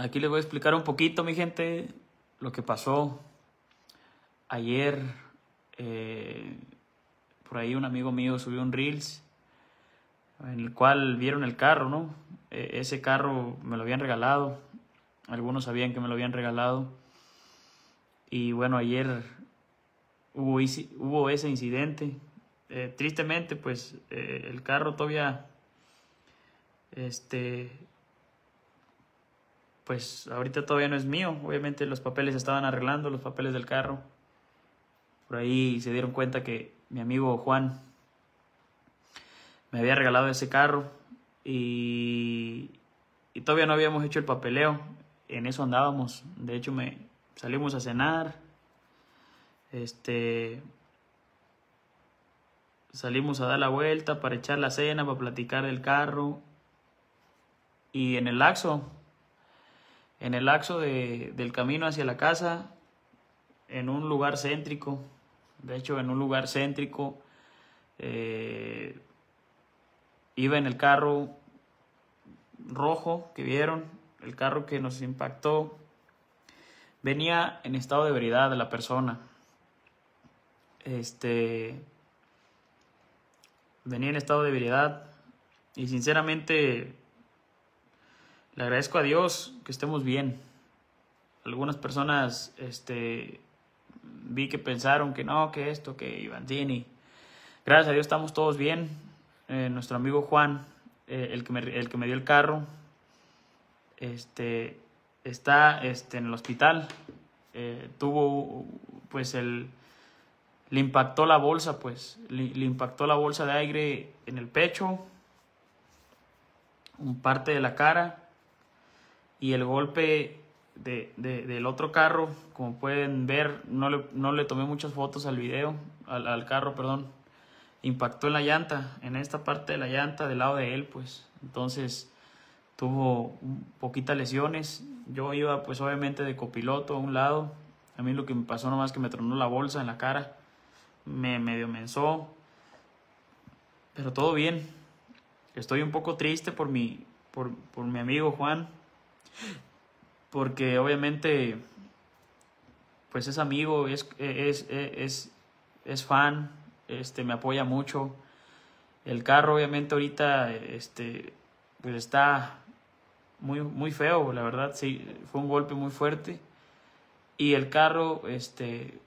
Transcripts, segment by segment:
Aquí les voy a explicar un poquito, mi gente, lo que pasó ayer. Eh, por ahí un amigo mío subió un Reels en el cual vieron el carro, ¿no? E, ese carro me lo habían regalado. Algunos sabían que me lo habían regalado. Y bueno, ayer hubo, ese incidente. Eh, tristemente, pues eh, el carro todavía, este, pues ahorita todavía no es mío. Obviamente los papeles estaban arreglando, los papeles del carro. Por ahí se dieron cuenta que mi amigo Juan me había regalado ese carro y, y todavía no habíamos hecho el papeleo. En eso andábamos. De hecho, me salimos a cenar. Este salimos a dar la vuelta para echar la cena, para platicar del carro. Y en el laxo, en el laxo de, del camino hacia la casa, en un lugar céntrico, de hecho en un lugar céntrico, eh, iba en el carro rojo que vieron, el carro que nos impactó, venía en estado de ebriedad de la persona. Este venía en estado de ebriedad y sinceramente le agradezco a Dios que estemos bien. Algunas personas este vi que pensaron que no, que esto, que Ivantini. Gracias a Dios estamos todos bien. Eh, nuestro amigo Juan, eh, el, que me, el que me dio el carro, este, está este, en el hospital. Eh, tuvo, pues, el, le impactó la bolsa, pues, le, impactó la bolsa de aire en el pecho, un parte de la cara y el golpe de, del otro carro, como pueden ver, no le, no le tomé muchas fotos al video, al, al, carro, perdón, impactó en la llanta, en esta parte de la llanta del lado de él, pues, entonces tuvo poquitas lesiones. Yo iba pues obviamente de copiloto a un lado. A mí lo que me pasó nomás que me tronó la bolsa en la cara. Me medio mensó. Pero todo bien. Estoy un poco triste por mi, por, por mi amigo Juan. Porque obviamente pues es amigo, es, es, es, es fan, este, me apoya mucho. El carro obviamente ahorita este, pues está muy, muy feo, la verdad, sí, fue un golpe muy fuerte. Y el carro, este,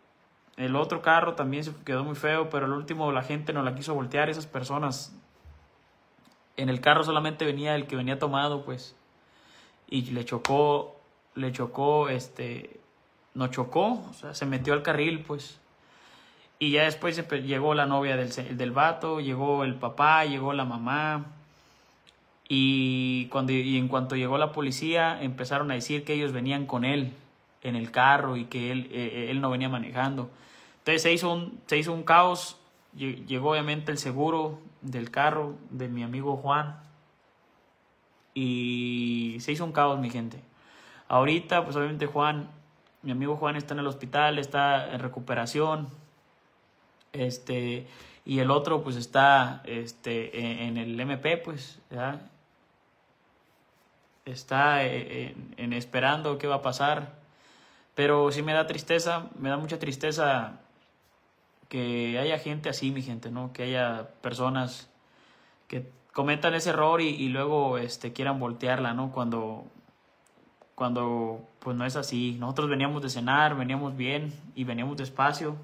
el otro carro también se quedó muy feo, pero el último la gente no la quiso voltear, esas personas. En el carro solamente venía el que venía tomado, pues, y le chocó, le chocó, este, no chocó, se metió al carril, pues. Y ya después llegó la novia del, del vato, llegó el papá, llegó la mamá, y, cuando, y en cuanto llegó la policía, empezaron a decir que ellos venían con él en el carro y que él, eh, eh, él no venía manejando. Entonces se hizo un, se hizo un caos. Llegó obviamente el seguro del carro de mi amigo Juan. Y se hizo un caos, mi gente. Ahorita, pues obviamente Juan, mi amigo Juan está en el hospital, está en recuperación. Este, y el otro pues está este, en, el MP, pues, ¿ya? está eh, en, esperando qué va a pasar. Pero sí me da tristeza, me da mucha tristeza que haya gente así, mi gente, ¿no? Que haya personas que cometan ese error y, luego este, quieran voltearla, ¿no? Cuando, cuando pues no es así. Nosotros veníamos de cenar, veníamos bien y veníamos despacio.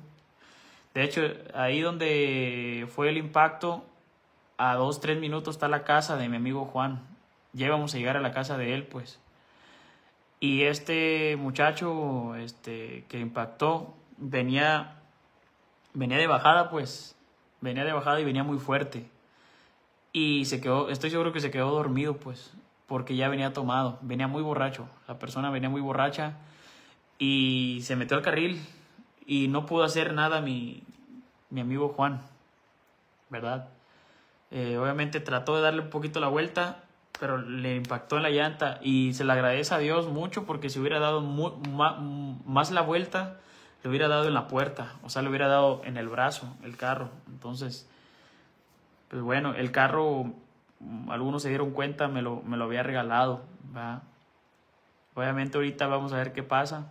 De hecho, ahí donde fue el impacto, a dos, tres minutos está la casa de mi amigo Juan ya íbamos a llegar a la casa de él, pues. Y este muchacho este, que impactó venía, venía de bajada, pues. Venía de bajada y venía muy fuerte. Y se quedó, estoy seguro que se quedó dormido, pues, porque ya venía tomado, venía muy borracho. La persona venía muy borracha y se metió al carril y no pudo hacer nada mi, mi amigo Juan, ¿verdad? Eh, obviamente trató de darle un poquito la vuelta pero le impactó en la llanta y se le agradece a Dios mucho porque si hubiera dado más la vuelta, le hubiera dado en la puerta, o sea, le hubiera dado en el brazo el carro. Entonces, pues bueno, el carro, algunos se dieron cuenta, me lo, me lo había regalado, Obviamente ahorita vamos a ver qué pasa.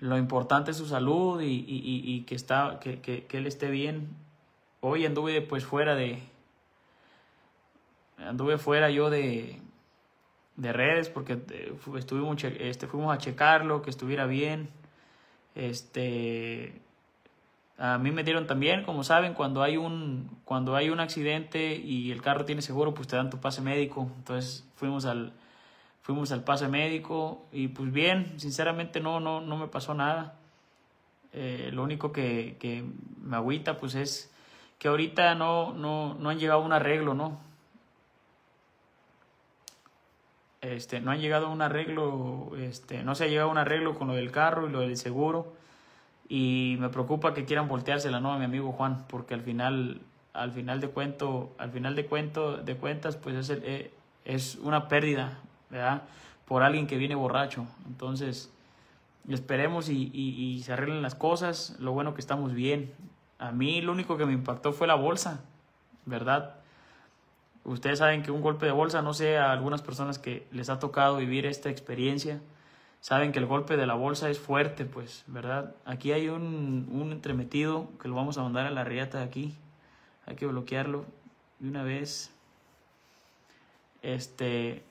Lo importante es su salud y, y, que, está, que, que, que, él esté bien. Hoy anduve pues fuera de... Anduve fuera yo de, de redes porque eh, este, fuimos a checarlo, que estuviera bien. Este, a mí me dieron también, como saben, cuando hay un cuando hay un accidente y el carro tiene seguro, pues te dan tu pase médico. Entonces fuimos al fuimos al pase médico y pues bien, sinceramente no no no me pasó nada. Eh, lo único que, que me agüita pues es que ahorita no no no han llegado a un arreglo, ¿no? Este, no han llegado a un arreglo, este, no se ha llegado a un arreglo con lo del carro y lo del seguro. Y me preocupa que quieran volteársela, ¿no? A mi amigo Juan, porque al final, al final de cuento, al final de cuento, de cuentas, pues es, eh, es una pérdida, ¿verdad? Por alguien que viene borracho. Entonces, esperemos y, y se arreglen las cosas. Lo bueno que estamos bien. A mí lo único que me impactó fue la bolsa, ¿verdad? Ustedes saben que un golpe de bolsa, no sé, a algunas personas que les ha tocado vivir esta experiencia, saben que el golpe de la bolsa es fuerte, pues, ¿verdad? Aquí hay un, un entremetido que lo vamos a mandar a la riata aquí. Hay que bloquearlo de una vez. Este.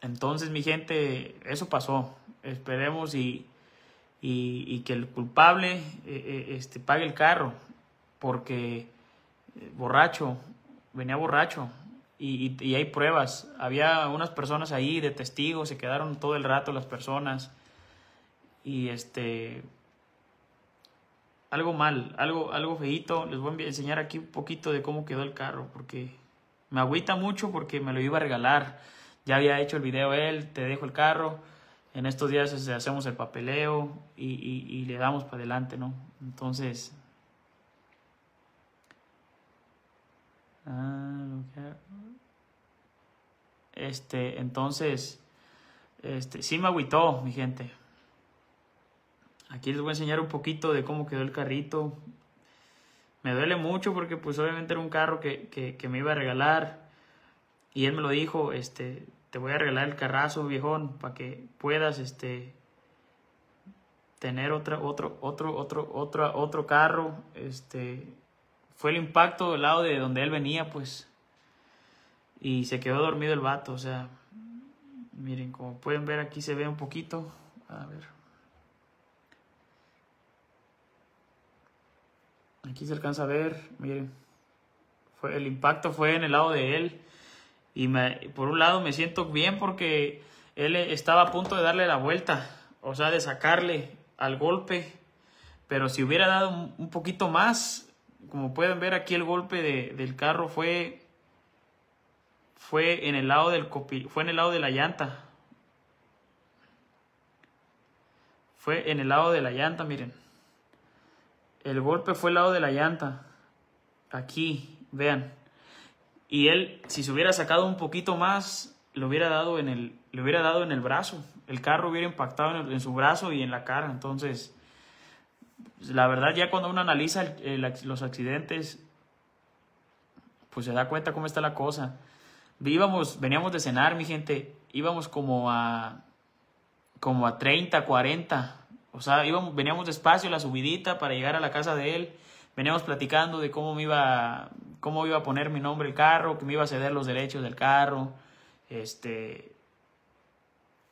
Entonces, mi gente, eso pasó. Esperemos y, y, que el culpable eh, eh, este, pague el carro, porque borracho, venía borracho y, hay pruebas. Había unas personas ahí de testigos, se quedaron todo el rato las personas y este algo mal, algo algo feito. Les voy a enseñar aquí un poquito de cómo quedó el carro porque me agüita mucho porque me lo iba a regalar. Ya había hecho el video él, te dejo el carro. En estos días este, hacemos el papeleo y, le damos para adelante, ¿no? Entonces, Ah, este, entonces, este, sí me agüitó, mi gente. Aquí les voy a enseñar un poquito de cómo quedó el carrito. Me duele mucho porque pues obviamente era un carro que, me iba a regalar. Y él me lo dijo, este, te voy a regalar el carrazo, viejón, para que puedas, este, tener otra, otro, otro, otro, otro, otro carro, este, fue el impacto del lado de donde él venía, pues. Y se quedó dormido el vato, o sea. Miren, como pueden ver aquí se ve un poquito. A ver. Aquí se alcanza a ver, miren. Fue, el impacto fue en el lado de él. Y me, por un lado me siento bien porque él estaba a punto de darle la vuelta. O sea, de sacarle al golpe. Pero si hubiera dado un poquito más, como pueden ver aquí el golpe de, del carro fue fue en el lado del fue en el lado de la llanta. Fue en el lado de la llanta, miren. El golpe fue el lado de la llanta. Aquí, vean. Y él, si se hubiera sacado un poquito más, lo hubiera dado en el, le hubiera dado en el brazo. El carro hubiera impactado en su brazo y en la cara. Entonces, la verdad ya cuando uno analiza los accidentes, pues se da cuenta cómo está la cosa. Íbamos, veníamos de cenar, mi gente, íbamos como a como a 30, 40. O sea, íbamos, veníamos despacio la subidita para llegar a la casa de él. Veníamos platicando de cómo me iba cómo iba a poner mi nombre el carro, que me iba a ceder los derechos del carro. Este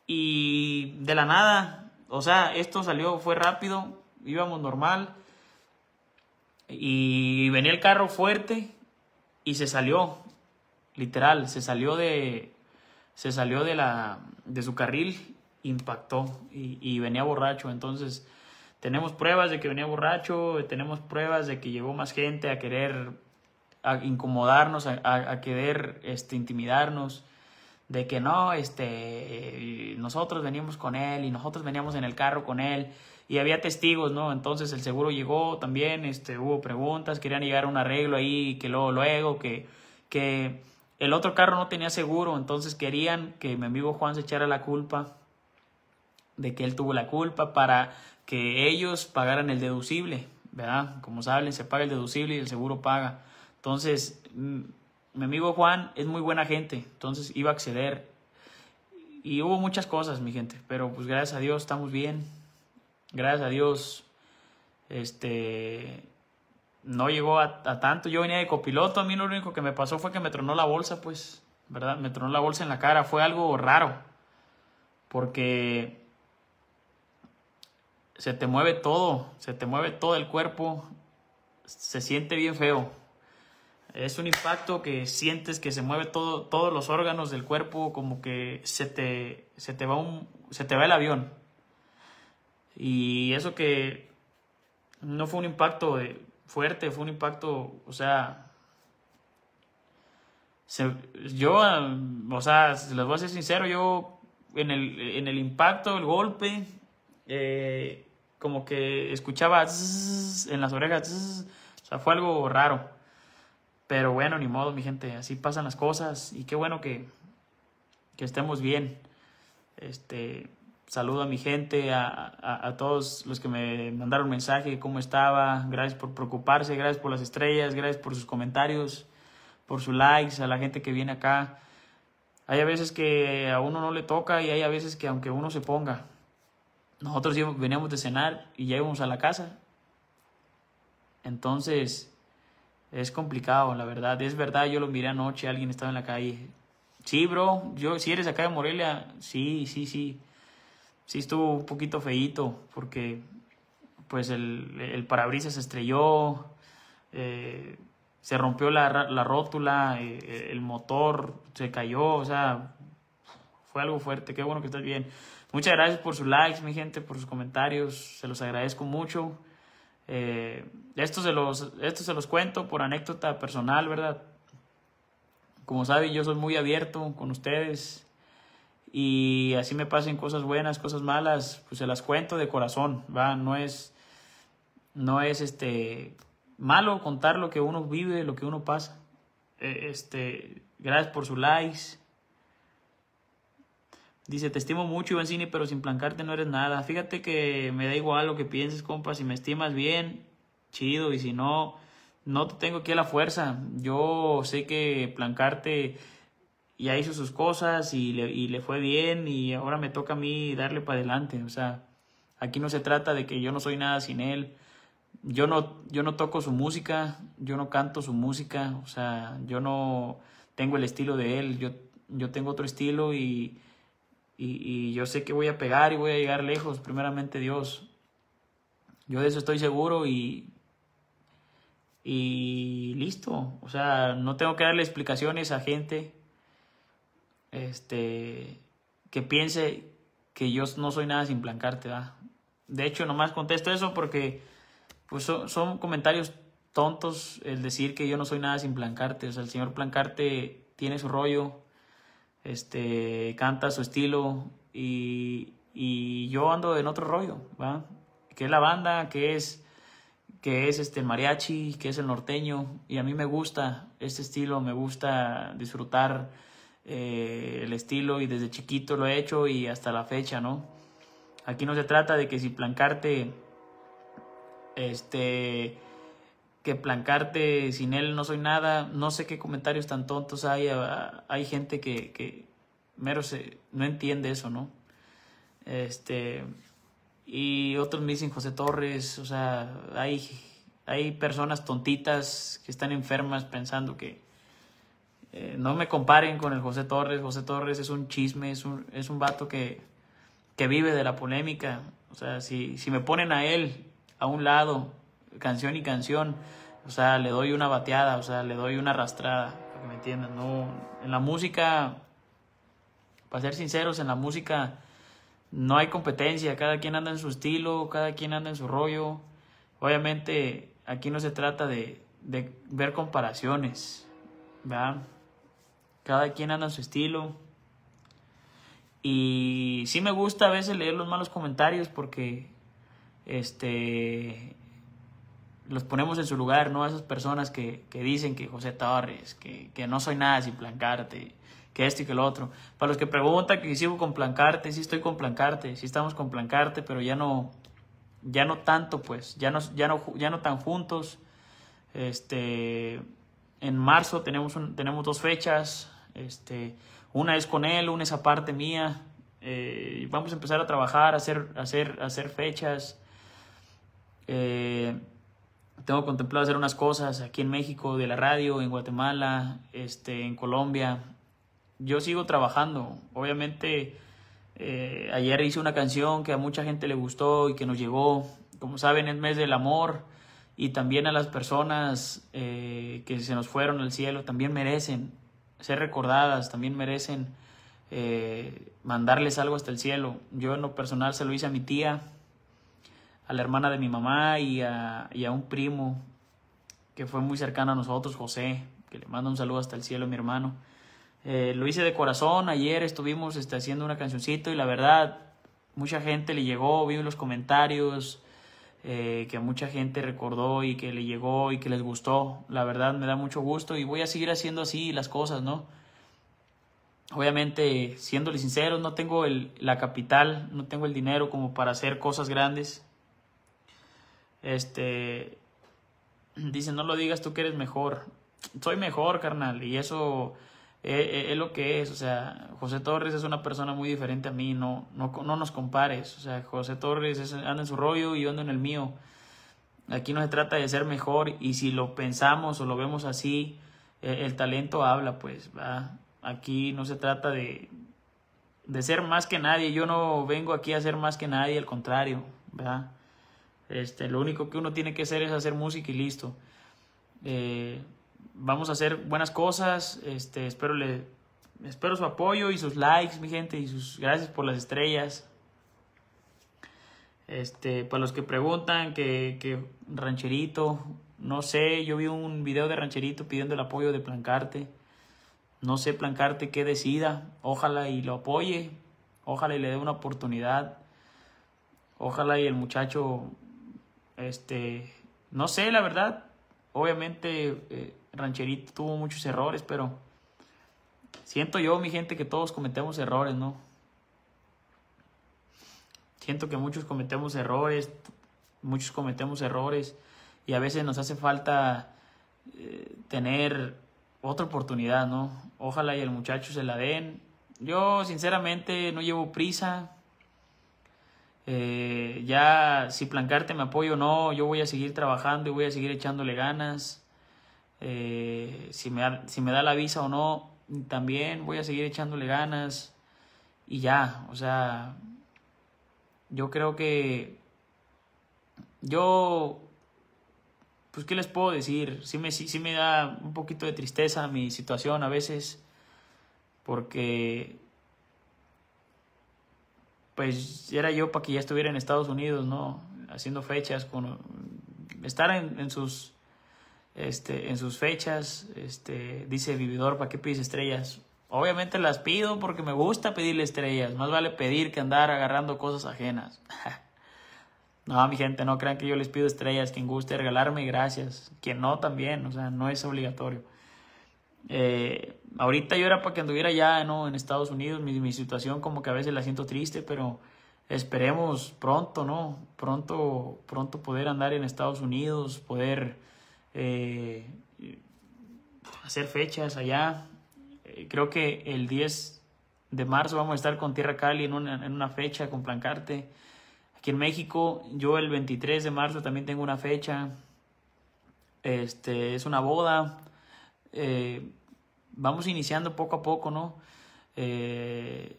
y de la nada, o sea, esto salió fue rápido, íbamos normal y venía el carro fuerte y se salió, literal, se salió de, se salió de la, de su carril, impactó y, y venía borracho, entonces tenemos pruebas de que venía borracho, tenemos pruebas de que llegó más gente a querer a incomodarnos, a, a, querer este, intimidarnos, de que no, este, nosotros veníamos con él y nosotros veníamos en el carro con él y había testigos, ¿no? Entonces el seguro llegó también, este, hubo preguntas, querían llegar a un arreglo ahí, que luego, luego, que, que el otro carro no tenía seguro, entonces querían que mi amigo Juan se echara la culpa de que él tuvo la culpa para que ellos pagaran el deducible, ¿verdad? Como saben, se paga el deducible y el seguro paga. Entonces, mm, mi amigo Juan es muy buena gente, entonces iba a acceder y hubo muchas cosas, mi gente, pero pues gracias a Dios estamos bien. Gracias a Dios, este, no llegó a, tanto. Yo venía de copiloto, a mí lo único que me pasó fue que me tronó la bolsa, pues, ¿verdad? Me tronó la bolsa en la cara, fue algo raro, porque se te mueve todo, se te mueve todo el cuerpo, se siente bien feo. Es un impacto que sientes que se mueve todo, todos los órganos del cuerpo, como que se te, se te va un, se te va el avión. Y eso que no fue un impacto fuerte, fue un impacto, o sea, yo, o sea, les voy a ser sincero, yo en el, en el impacto, el golpe, eh, como que escuchaba en las orejas, o sea, fue algo raro. Pero bueno, ni modo, mi gente, así pasan las cosas y qué bueno que, que estemos bien. Este, saludo a mi gente, a, a, todos los que me mandaron mensaje, cómo estaba, gracias por preocuparse, gracias por las estrellas, gracias por sus comentarios, por sus likes, a la gente que viene acá. Hay a veces que a uno no le toca y hay a veces que aunque uno se ponga. Nosotros veníamos de cenar y ya íbamos a la casa. Entonces, es complicado, la verdad. Es verdad, yo lo miré anoche, alguien estaba en la calle. Sí, bro, yo, si eres acá de Morelia, sí, sí, sí. Sí estuvo un poquito feíto porque pues el, el parabrisas se estrelló, eh, se rompió la, la rótula, eh, el motor se cayó, o sea, fue algo fuerte. Qué bueno que estás bien. Muchas gracias por sus likes, mi gente, por sus comentarios, se los agradezco mucho. Eh, esto, se los, esto se los cuento por anécdota personal, ¿verdad? Como saben, yo soy muy abierto con ustedes y así me pasen cosas buenas, cosas malas, pues se las cuento de corazón, ¿va? No es, no es este, malo contar lo que uno vive, lo que uno pasa. Eh, este, gracias por sus likes. Dice, te estimo mucho, Iván Cini, pero sin plancarte no eres nada. Fíjate que me da igual lo que pienses, compa. Si me estimas bien, chido. Y si no, no te tengo aquí a la fuerza. Yo sé que plancarte ya hizo sus cosas y le, y le fue bien y ahora me toca a mí darle para adelante. O sea, aquí no se trata de que yo no soy nada sin él. Yo no, yo no toco su música, yo no canto su música, o sea, yo no tengo el estilo de él, yo, yo tengo otro estilo y y, yo sé que voy a pegar y voy a llegar lejos, primeramente Dios. Yo de eso estoy seguro y, y listo. O sea, no tengo que darle explicaciones a gente este, que piense que yo no soy nada sin plancarte. De hecho, nomás contesto eso porque pues, son, comentarios tontos el decir que yo no soy nada sin plancarte. O sea, el señor plancarte tiene su rollo este, canta su estilo y, y yo ando en otro rollo. Que es la banda, que es, es este, el mariachi, que es el norteño y a mí me gusta este estilo, me gusta disfrutar eh, el estilo y desde chiquito lo he hecho y hasta la fecha, ¿no? Aquí no se trata de que si plancarte, este que plancarte sin él no soy nada, no sé qué comentarios tan tontos hay, hay gente que, que mero no entiende eso, ¿no? Este, y otros me dicen José Torres, o sea, hay, hay personas tontitas que están enfermas pensando que eh, no me comparen con el José Torres, José Torres es un chisme, es un, es un vato que, que vive de la polémica, o sea, si, si me ponen a él a un lado canción y canción, o sea, le doy una bateada, o sea, le doy una arrastrada, para que me entiendan, no, en la música, para ser sinceros, en la música no hay competencia, cada quien anda en su estilo, cada quien anda en su rollo, obviamente aquí no se trata de, de ver comparaciones, ¿verdad? Cada quien anda en su estilo. Y sí me gusta a veces leer los malos comentarios porque este los ponemos en su lugar, ¿no? A esas personas que, que dicen que José Torres, que, que, no soy nada sin plancarte, que esto y que lo otro. Para los que preguntan que si sigo con plancarte, sí estoy con plancarte, sí estamos con plancarte, pero ya no, ya no tanto, pues, ya no, ya no, ya no tan juntos. Este, en marzo tenemos, tenemos dos fechas, este, una es con él, una es aparte mía, Eh, vamos a empezar a trabajar, a hacer, hacer, hacer fechas. Eh, tengo contemplado hacer unas cosas aquí en México, de la radio, en Guatemala, este, en Colombia. Yo sigo trabajando. Obviamente, eh, ayer hice una canción que a mucha gente le gustó y que nos llegó. Como saben, es mes del amor y también a las personas eh, que se nos fueron al cielo también merecen ser recordadas, también merecen eh, mandarles algo hasta el cielo. Yo en lo personal se lo hice a mi tía, a la hermana de mi mamá y a, a un primo que fue muy cercano a nosotros, José, que le manda un saludo hasta el cielo, mi hermano. Eh, lo hice de corazón, ayer estuvimos este, haciendo una cancioncito y la verdad, mucha gente le llegó, vi los comentarios, eh, que mucha gente recordó y que le llegó y que les gustó. La verdad me da mucho gusto y voy a seguir haciendo así las cosas, ¿no? Obviamente, siéndole sincero, no tengo el, la capital, no tengo el dinero como para hacer cosas grandes. Este, dice, no lo digas tú que eres mejor. Soy mejor, carnal, y eso eh, eh, es, lo que es. O sea, José Torres es una persona muy diferente a mí, no, no, no nos compares. O sea, José Torres anda en su rollo y yo ando en el mío. Aquí no se trata de ser mejor y si lo pensamos o lo vemos así, eh, el talento habla, pues, ¿va? Aquí no se trata de, de ser más que nadie. Yo no vengo aquí a ser más que nadie, al contrario, ¿verdad? Este, lo único que uno tiene que hacer es hacer música y listo. Eh, vamos a hacer buenas cosas. Este, espero, le, espero su apoyo y sus likes, mi gente, y sus gracias por las estrellas. Este, para los que preguntan que, que Rancherito, no sé, yo vi un video de Rancherito pidiendo el apoyo de Plancarte. No sé Plancarte qué decida. Ojalá y lo apoye. Ojalá y le dé una oportunidad. Ojalá y el muchacho, este, no sé, la verdad. Obviamente eh, Rancherito tuvo muchos errores, pero siento yo, mi gente, que todos cometemos errores, ¿no? Siento que muchos cometemos errores, muchos cometemos errores y a veces nos hace falta eh, tener otra oportunidad, ¿no? Ojalá y el muchacho se la den. Yo sinceramente no llevo prisa. Eh, ya si Plancarte me apoyo o no, yo voy a seguir trabajando y voy a seguir echándole ganas. Eh, si, me, si me da la visa o no, también voy a seguir echándole ganas. Y ya, o sea, yo creo que yo pues, ¿qué les puedo decir? Sí me, sí, me da un poquito de tristeza mi situación a veces, porque, pues, era yo para que ya estuviera en Estados Unidos, ¿no? Haciendo fechas, con, estar en, en sus, este, en sus fechas, este, dice Vividor, ¿para qué pides estrellas? Obviamente las pido porque me gusta pedirle estrellas, más vale pedir que andar agarrando cosas ajenas. No, mi gente, no crean que yo les pido estrellas. Quien guste regalarme, gracias. Quien no, también. O sea, no es obligatorio. Eh, ahorita yo era para que anduviera ya ¿no? en Estados Unidos. Mi, mi, situación como que a veces la siento triste, pero esperemos pronto, ¿no? Pronto, pronto poder andar en Estados Unidos, poder eh, hacer fechas allá. Eh, creo que el 10 de marzo vamos a estar con Tierra Cali en una, en una fecha con Plancarte. Aquí en México, yo el 23 de marzo también tengo una fecha. Este, es una boda. Eh, vamos iniciando poco a poco, ¿no? Eh,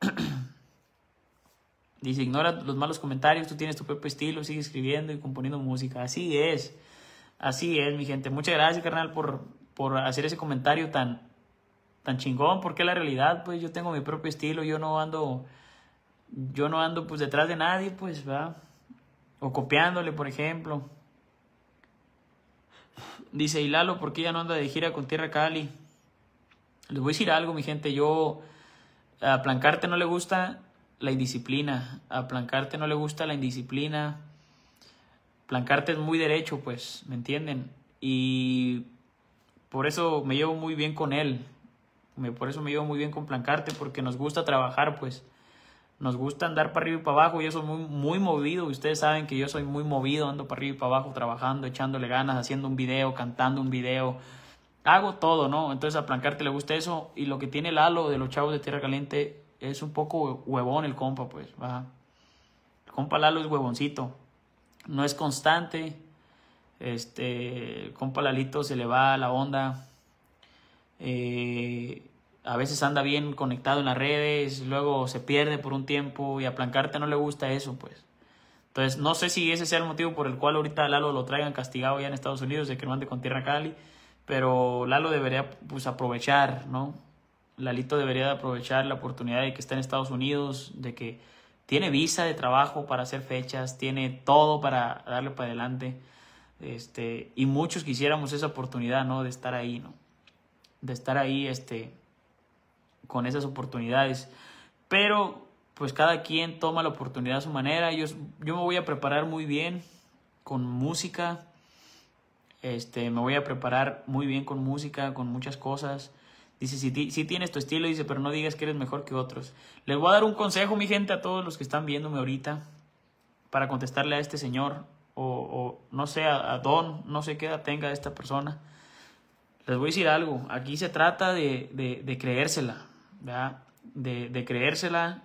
dice, ignora los malos comentarios, tú tienes tu propio estilo, sigue escribiendo y componiendo música. Así es, así es, mi gente. Muchas gracias, carnal, por, por hacer ese comentario tan, tan chingón, porque la realidad, pues yo tengo mi propio estilo, yo no ando yo no ando pues detrás de nadie, pues, va. O copiándole, por ejemplo. Dice, y Lalo, ¿por qué ya no anda de gira con Tierra Cali? Les voy a decir algo, mi gente. Yo, a Plancarte no le gusta la indisciplina. A Plancarte no le gusta la indisciplina. Plancarte es muy derecho, pues, ¿me entienden? Y por eso me llevo muy bien con él. Por eso me llevo muy bien con Plancarte, porque nos gusta trabajar, pues nos gusta andar para arriba y para abajo. Yo soy muy, muy movido. Ustedes saben que yo soy muy movido, ando para arriba y para abajo, trabajando, echándole ganas, haciendo un video, cantando un video. Hago todo, ¿no? Entonces a Plancarte le gusta eso. Y lo que tiene el halo de los chavos de Tierra Caliente es un poco huevón el compa, pues, va. El compa Lalo es huevoncito. No es constante. Este, el compa Lalito se le va la onda. Eh, a veces anda bien conectado en las redes, luego se pierde por un tiempo y a Plancarte no le gusta eso, pues. Entonces, no sé si ese sea el motivo por el cual ahorita Lalo lo traigan castigado ya en Estados Unidos, de que no ande con Tierra Cali, pero Lalo debería pues aprovechar, ¿no? Lalito debería aprovechar la oportunidad de que está en Estados Unidos, de que tiene visa de trabajo para hacer fechas, tiene todo para darle para adelante. Este, y muchos quisiéramos esa oportunidad, ¿no? De estar ahí, ¿no? De estar ahí, este, con esas oportunidades. Pero pues cada quien toma la oportunidad a su manera. Yo, yo me voy a preparar muy bien con música. Este, me voy a preparar muy bien con música, con muchas cosas. Dice, si, si tienes tu estilo, dice, pero no digas que eres mejor que otros. Les voy a dar un consejo, mi gente, a todos los que están viéndome ahorita, para contestarle a este señor, o, o no sé, a, Don, no sé qué edad tenga esta persona. Les voy a decir algo, aquí se trata de, de, creérsela. De, de creérsela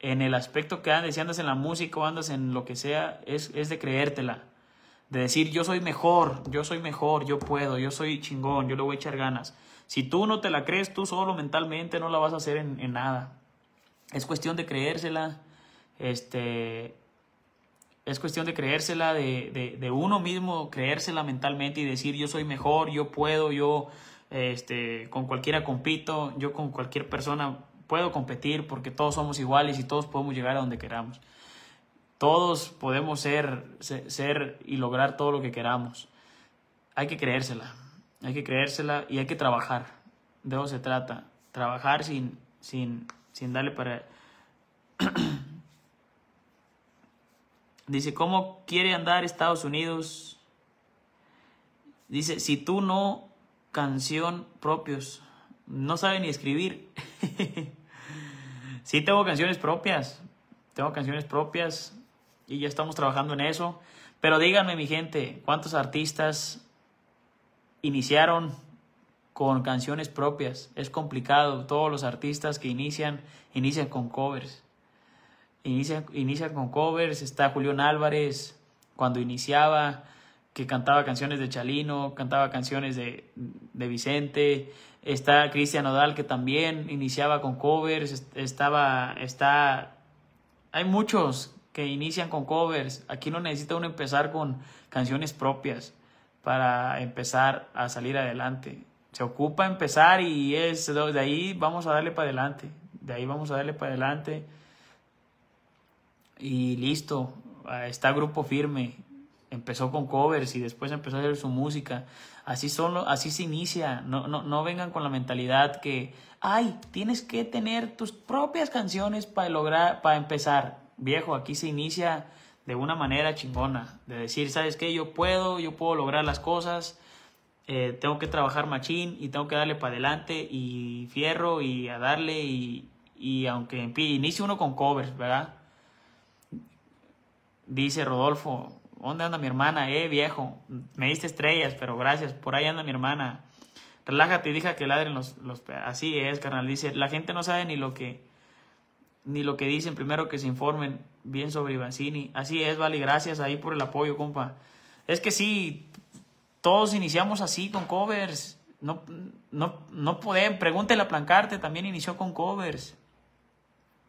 en el aspecto que andas, si andas en la música o andas en lo que sea, es, es de creértela. De decir, yo soy mejor, yo soy mejor, yo puedo, yo soy chingón, yo le voy a echar ganas. Si tú no te la crees tú solo mentalmente, no la vas a hacer en, en nada. Es cuestión de creérsela, este, es cuestión de creérsela, de, de, de, uno mismo, creérsela mentalmente y decir yo soy mejor, yo puedo, yo este, con cualquiera compito, yo con cualquier persona puedo competir porque todos somos iguales y todos podemos llegar a donde queramos. Todos podemos ser, ser y lograr todo lo que queramos. Hay que creérsela, hay que creérsela y hay que trabajar. De eso se trata. Trabajar sin, sin, sin darle para... Dice, ¿cómo quiere andar Estados Unidos? Dice, si tú no, canción propios. No sabe ni escribir. Sí, tengo canciones propias. Tengo canciones propias y ya estamos trabajando en eso. Pero díganme, mi gente, ¿cuántos artistas iniciaron con canciones propias? Es complicado. Todos los artistas que inician, inician con covers. Inician, inician con covers. Está Julián Álvarez, cuando iniciaba, que cantaba canciones de Chalino, cantaba canciones de, de Vicente. Está Cristian Odal que también iniciaba con covers, estaba, está, hay muchos que inician con covers. Aquí no necesita uno empezar con canciones propias para empezar a salir adelante. Se ocupa empezar y es de ahí vamos a darle para adelante. De ahí vamos a darle para adelante. Y listo, está grupo firme. Empezó con covers y después empezó a hacer su música. Así, solo, así se inicia. No, no, no vengan con la mentalidad que, ay, tienes que tener tus propias canciones para lograr, para empezar. Viejo, aquí se inicia de una manera chingona. De decir, ¿sabes qué? Yo puedo, yo puedo lograr las cosas. Eh, tengo que trabajar machín y tengo que darle para adelante y fierro y a darle y, y aunque inicie uno con covers, ¿verdad? Dice Rodolfo, ¿Dónde anda mi hermana? Eh, viejo, me diste estrellas, pero gracias, por ahí anda mi hermana. Relájate y deja que ladren los, los... Así es, carnal. Dice, la gente no sabe ni lo que ni lo que dicen, primero que se informen bien sobre Ivancini. Así es, vale, gracias ahí por el apoyo, compa. Es que sí, todos iniciamos así con covers. No, no, no pueden, pregúntele a Plancarte, también inició con covers.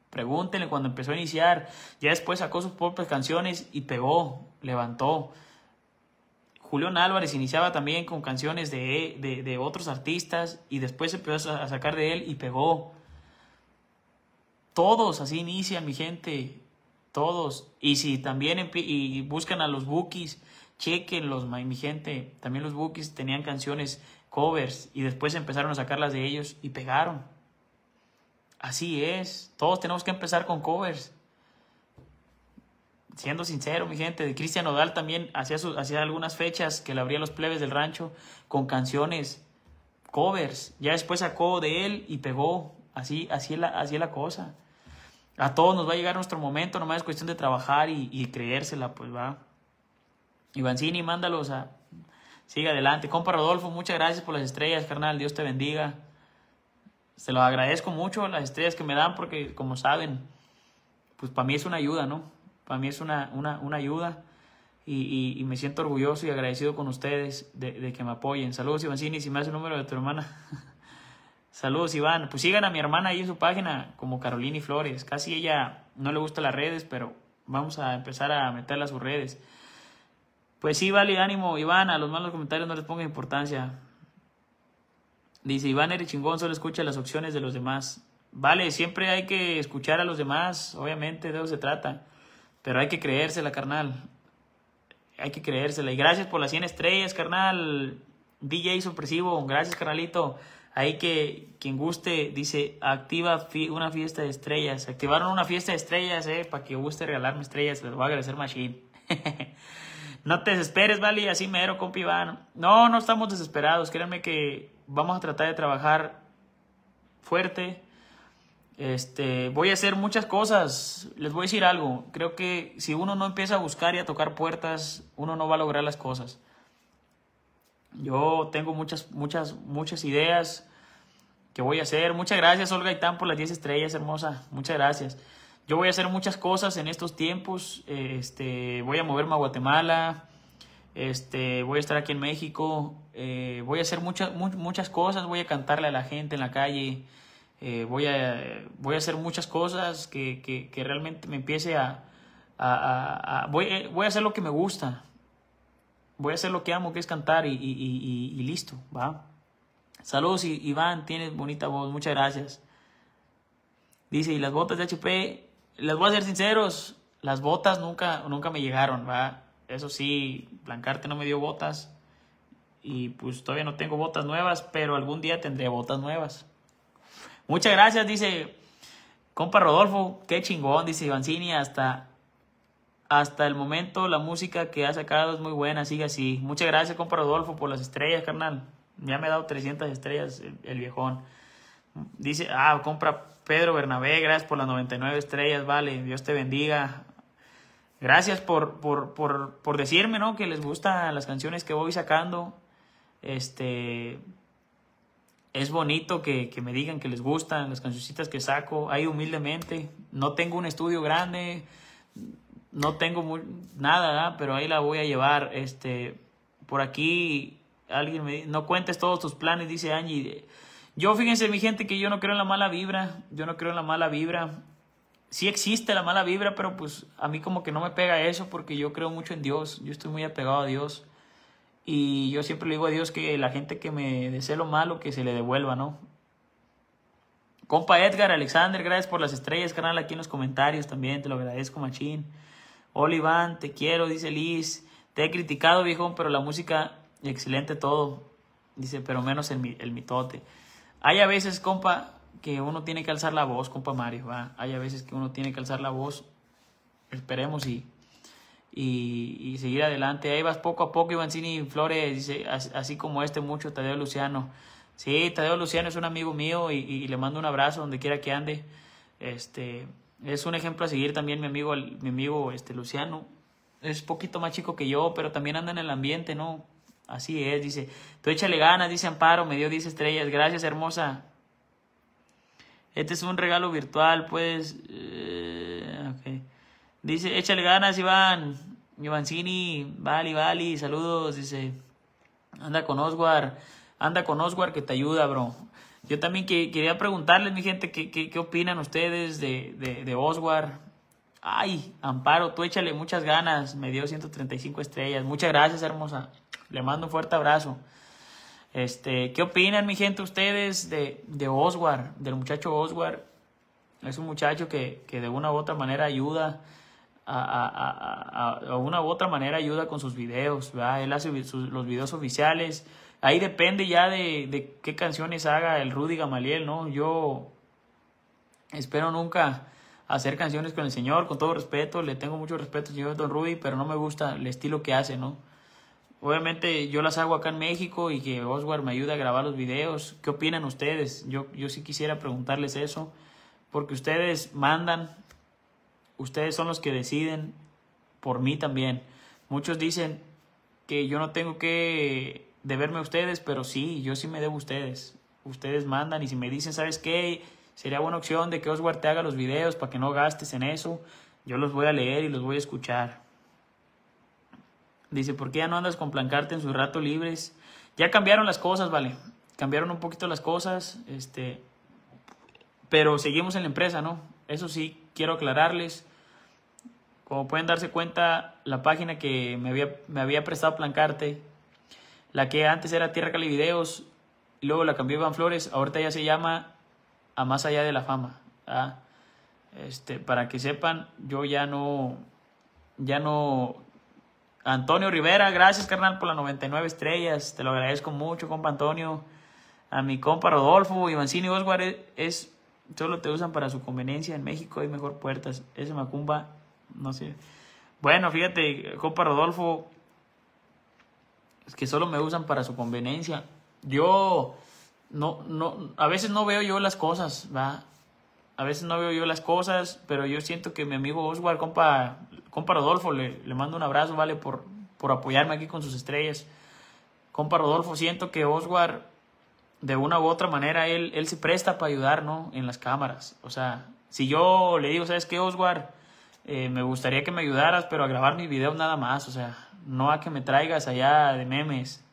Pregúntenle cuando empezó a iniciar. Ya después sacó sus propias canciones y pegó, levantó. Julián Álvarez iniciaba también con canciones de, de, de otros artistas y después empezó a sacar de él y pegó. Todos así inician, mi gente. Todos. Y si también y buscan a los bookies, chequenlos, mi gente. También los bookies tenían canciones covers y después empezaron a sacarlas de ellos y pegaron. Así es, todos tenemos que empezar con covers. Siendo sincero, mi gente, de Cristian Odal también hacía, hacía algunas fechas que le abría los plebes del rancho con canciones, covers. Ya después sacó de él y pegó. Así, así, es la, así la cosa. A todos nos va a llegar nuestro momento, nomás es cuestión de trabajar y, creérsela, pues va. Ivancini, mándalos a... Sigue adelante. Compa Rodolfo, muchas gracias por las estrellas, carnal. Dios te bendiga. Se lo agradezco mucho las estrellas que me dan porque, como saben, pues para mí es una ayuda, ¿no? Para mí es una, una, una ayuda y, y, me siento orgulloso y agradecido con ustedes de, de que me apoyen. Saludos, Ivancini, si me hace el número de tu hermana. Saludos, Iván. Pues sigan a mi hermana ahí en su página como Carolina Flores. Casi ella no le gustan las redes, pero vamos a empezar a meterla a sus redes. Pues sí, vale, ánimo, Iván. A los malos comentarios no les ponga importancia. Dice Iván, eres chingón, solo escucha las opciones de los demás. Vale, siempre hay que escuchar a los demás, obviamente, de eso se trata. Pero hay que creérsela, carnal. Hay que creérsela. Y gracias por las 100 estrellas, carnal. DJ sorpresivo, gracias, carnalito. Ahí que quien guste, dice, activa una fiesta de estrellas. Activaron una fiesta de estrellas, eh, para que guste regalarme estrellas. Les voy a agradecer, Machine. no te desesperes, vale, así mero, compi Iván. No, no estamos desesperados. Créanme que vamos a tratar de trabajar fuerte. Este, voy a hacer muchas cosas. Les voy a decir algo. Creo que si uno no empieza a buscar y a tocar puertas, uno no va a lograr las cosas. Yo tengo muchas, muchas, muchas ideas que voy a hacer. Muchas gracias, Olga Itán, por las 10 estrellas, hermosa. Muchas gracias. Yo voy a hacer muchas cosas en estos tiempos. Este, voy a moverme a Guatemala. Este, voy a estar aquí en México. Eh, voy a hacer muchas, muchas cosas. Voy a cantarle a la gente en la calle. Eh, voy, a, voy a hacer muchas cosas que, que, que realmente me empiece a... a, a voy, voy a hacer lo que me gusta voy a hacer lo que amo, que es cantar y, listo, ¿va? Saludos, Iván, tienes bonita voz, muchas gracias. Dice, y las botas de HP, les voy a ser sinceros, las botas nunca, nunca me llegaron, ¿va? Eso sí, Blancarte no me dio botas y pues todavía no tengo botas nuevas, pero algún día tendré botas nuevas. Muchas gracias, dice compa Rodolfo, qué chingón, dice Ivancini, hasta hasta el momento la música que ha sacado es muy buena, sigue así. Muchas gracias, compa Rodolfo, por las estrellas, carnal. Ya me ha dado 300 estrellas el, viejón. Dice, ah, compra Pedro Bernabé, gracias por las 99 estrellas, vale, Dios te bendiga. Gracias por, por, por, por decirme, ¿no? Que les gustan las canciones que voy sacando. Este, es bonito que, que, me digan que les gustan las cancioncitas que saco. Ahí humildemente. No tengo un estudio grande no tengo nada, pero ahí la voy a llevar. Este, por aquí alguien me no cuentes todos tus planes, dice Angie. Yo fíjense mi gente que yo no creo en la mala vibra, yo no creo en la mala vibra. Sí existe la mala vibra, pero pues a mí como que no me pega eso porque yo creo mucho en Dios, yo estoy muy apegado a Dios. Y yo siempre le digo a Dios que la gente que me desee lo malo, que se le devuelva, ¿no? Compa Edgar, Alexander, gracias por las estrellas, canal, aquí en los comentarios también, te lo agradezco, machín. Hola te quiero, dice Liz. Te he criticado, viejo, pero la música, excelente todo. Dice, pero menos el, mitote. Hay a veces, compa, que uno tiene que alzar la voz, compa Mario, ¿va? Hay a veces que uno tiene que alzar la voz. Esperemos y, y, seguir adelante. Ahí vas poco a poco, Ivancini Flores, dice, así, como este mucho, Tadeo Luciano. Sí, Tadeo Luciano es un amigo mío y, y le mando un abrazo donde quiera que ande. Este, es un ejemplo a seguir también mi amigo, mi amigo este, Luciano. Es poquito más chico que yo, pero también anda en el ambiente, ¿no? Así es, dice. Tú échale ganas, dice Amparo, me dio 10 estrellas. Gracias, hermosa. Este es un regalo virtual, pues. Eh, okay. Dice, échale ganas, Iván. Ivancini, vale, vale, saludos. Dice, anda con Oswar. Anda con Oswar que te ayuda, bro. Yo también quería preguntarles, mi gente, ¿qué, qué, opinan ustedes de, de, de Oswald? Ay, Amparo, tú échale muchas ganas. Me dio 135 estrellas. Muchas gracias, hermosa. Le mando un fuerte abrazo. Este, ¿qué opinan, mi gente, ustedes de, de Oswald, del muchacho Oswald? Es un muchacho que, que de una u otra manera ayuda, a, a, a, a, una u otra manera ayuda con sus videos, ¿verdad? Él hace los videos oficiales, Ahí depende ya de, de qué canciones haga el Rudy Gamaliel, ¿no? Yo espero nunca hacer canciones con el Señor, con todo respeto, le tengo mucho respeto al señor Don Rudy, pero no me gusta el estilo que hace, ¿no? Obviamente yo las hago acá en México y que Oswald me ayuda a grabar los videos. ¿Qué opinan ustedes? Yo, yo sí quisiera preguntarles eso, porque ustedes mandan, ustedes son los que deciden por mí también. Muchos dicen que yo no tengo que deberme a ustedes, pero sí, yo sí me debo a ustedes. ustedes mandan y si me dicen, ¿sabes qué? Sería buena opción de que Oswald te haga los videos para que no gastes en eso. Yo los voy a leer y los voy a escuchar. Dice, ¿por qué ya no andas con plancarte en sus ratos libres? Ya cambiaron las cosas, vale. Cambiaron un poquito las cosas, este, pero seguimos en la empresa, ¿no? Eso sí, quiero aclararles. Como pueden darse cuenta, la página que me había, me había prestado Plancarte, la que antes era Tierra Cali Videos, luego la cambió Iván Flores, ahorita ya se llama A Más Allá de la Fama. Este, para que sepan, yo ya no, ya no... Antonio Rivera, gracias carnal por las 99 estrellas, te lo agradezco mucho, compa Antonio. A mi compa Rodolfo, Ivancini Oswald es, solo te usan para su conveniencia, en México hay mejor puertas. Ese Macumba no sé. Bueno, fíjate, compa Rodolfo, es que solo me usan para su conveniencia. Yo no, no, a veces no veo yo las cosas, va. A veces no veo yo las cosas, pero yo siento que mi amigo Oswald, compa, compa Rodolfo, le, le mando un abrazo, vale, por, por apoyarme aquí con sus estrellas. Compa Rodolfo, siento que Oswald, de una u otra manera, él, él se presta para ayudar, ¿no? En las cámaras. O sea, si yo le digo, ¿sabes qué, Oswald? Eh, me gustaría que me ayudaras, pero a grabar mi video nada más, o sea, no a que me traigas allá de memes.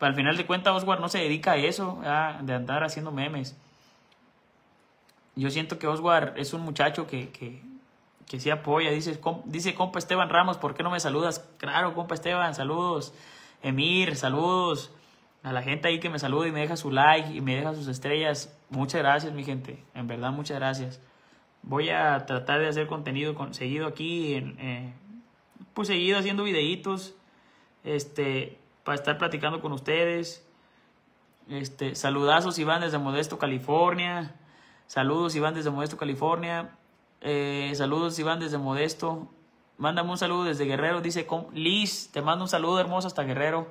Al final de cuentas, Oswald no se dedica a eso, de andar haciendo memes. Yo siento que Oswald es un muchacho que, que, que sí apoya. Dice, dice, compa Esteban Ramos, ¿por qué no me saludas? Claro, compa Esteban, saludos. Emir, saludos. A la gente ahí que me saluda y me deja su like y me deja sus estrellas. Muchas gracias, mi gente. En verdad, muchas gracias voy a tratar de hacer contenido con, seguido aquí, en, eh, pues seguido haciendo videitos, este, para estar platicando con ustedes. Este, saludazos Iván desde Modesto, California. Saludos Iván desde Modesto, California. Eh, saludos Iván desde Modesto. Mándame un saludo desde Guerrero. Dice Liz, te mando un saludo hermoso hasta Guerrero.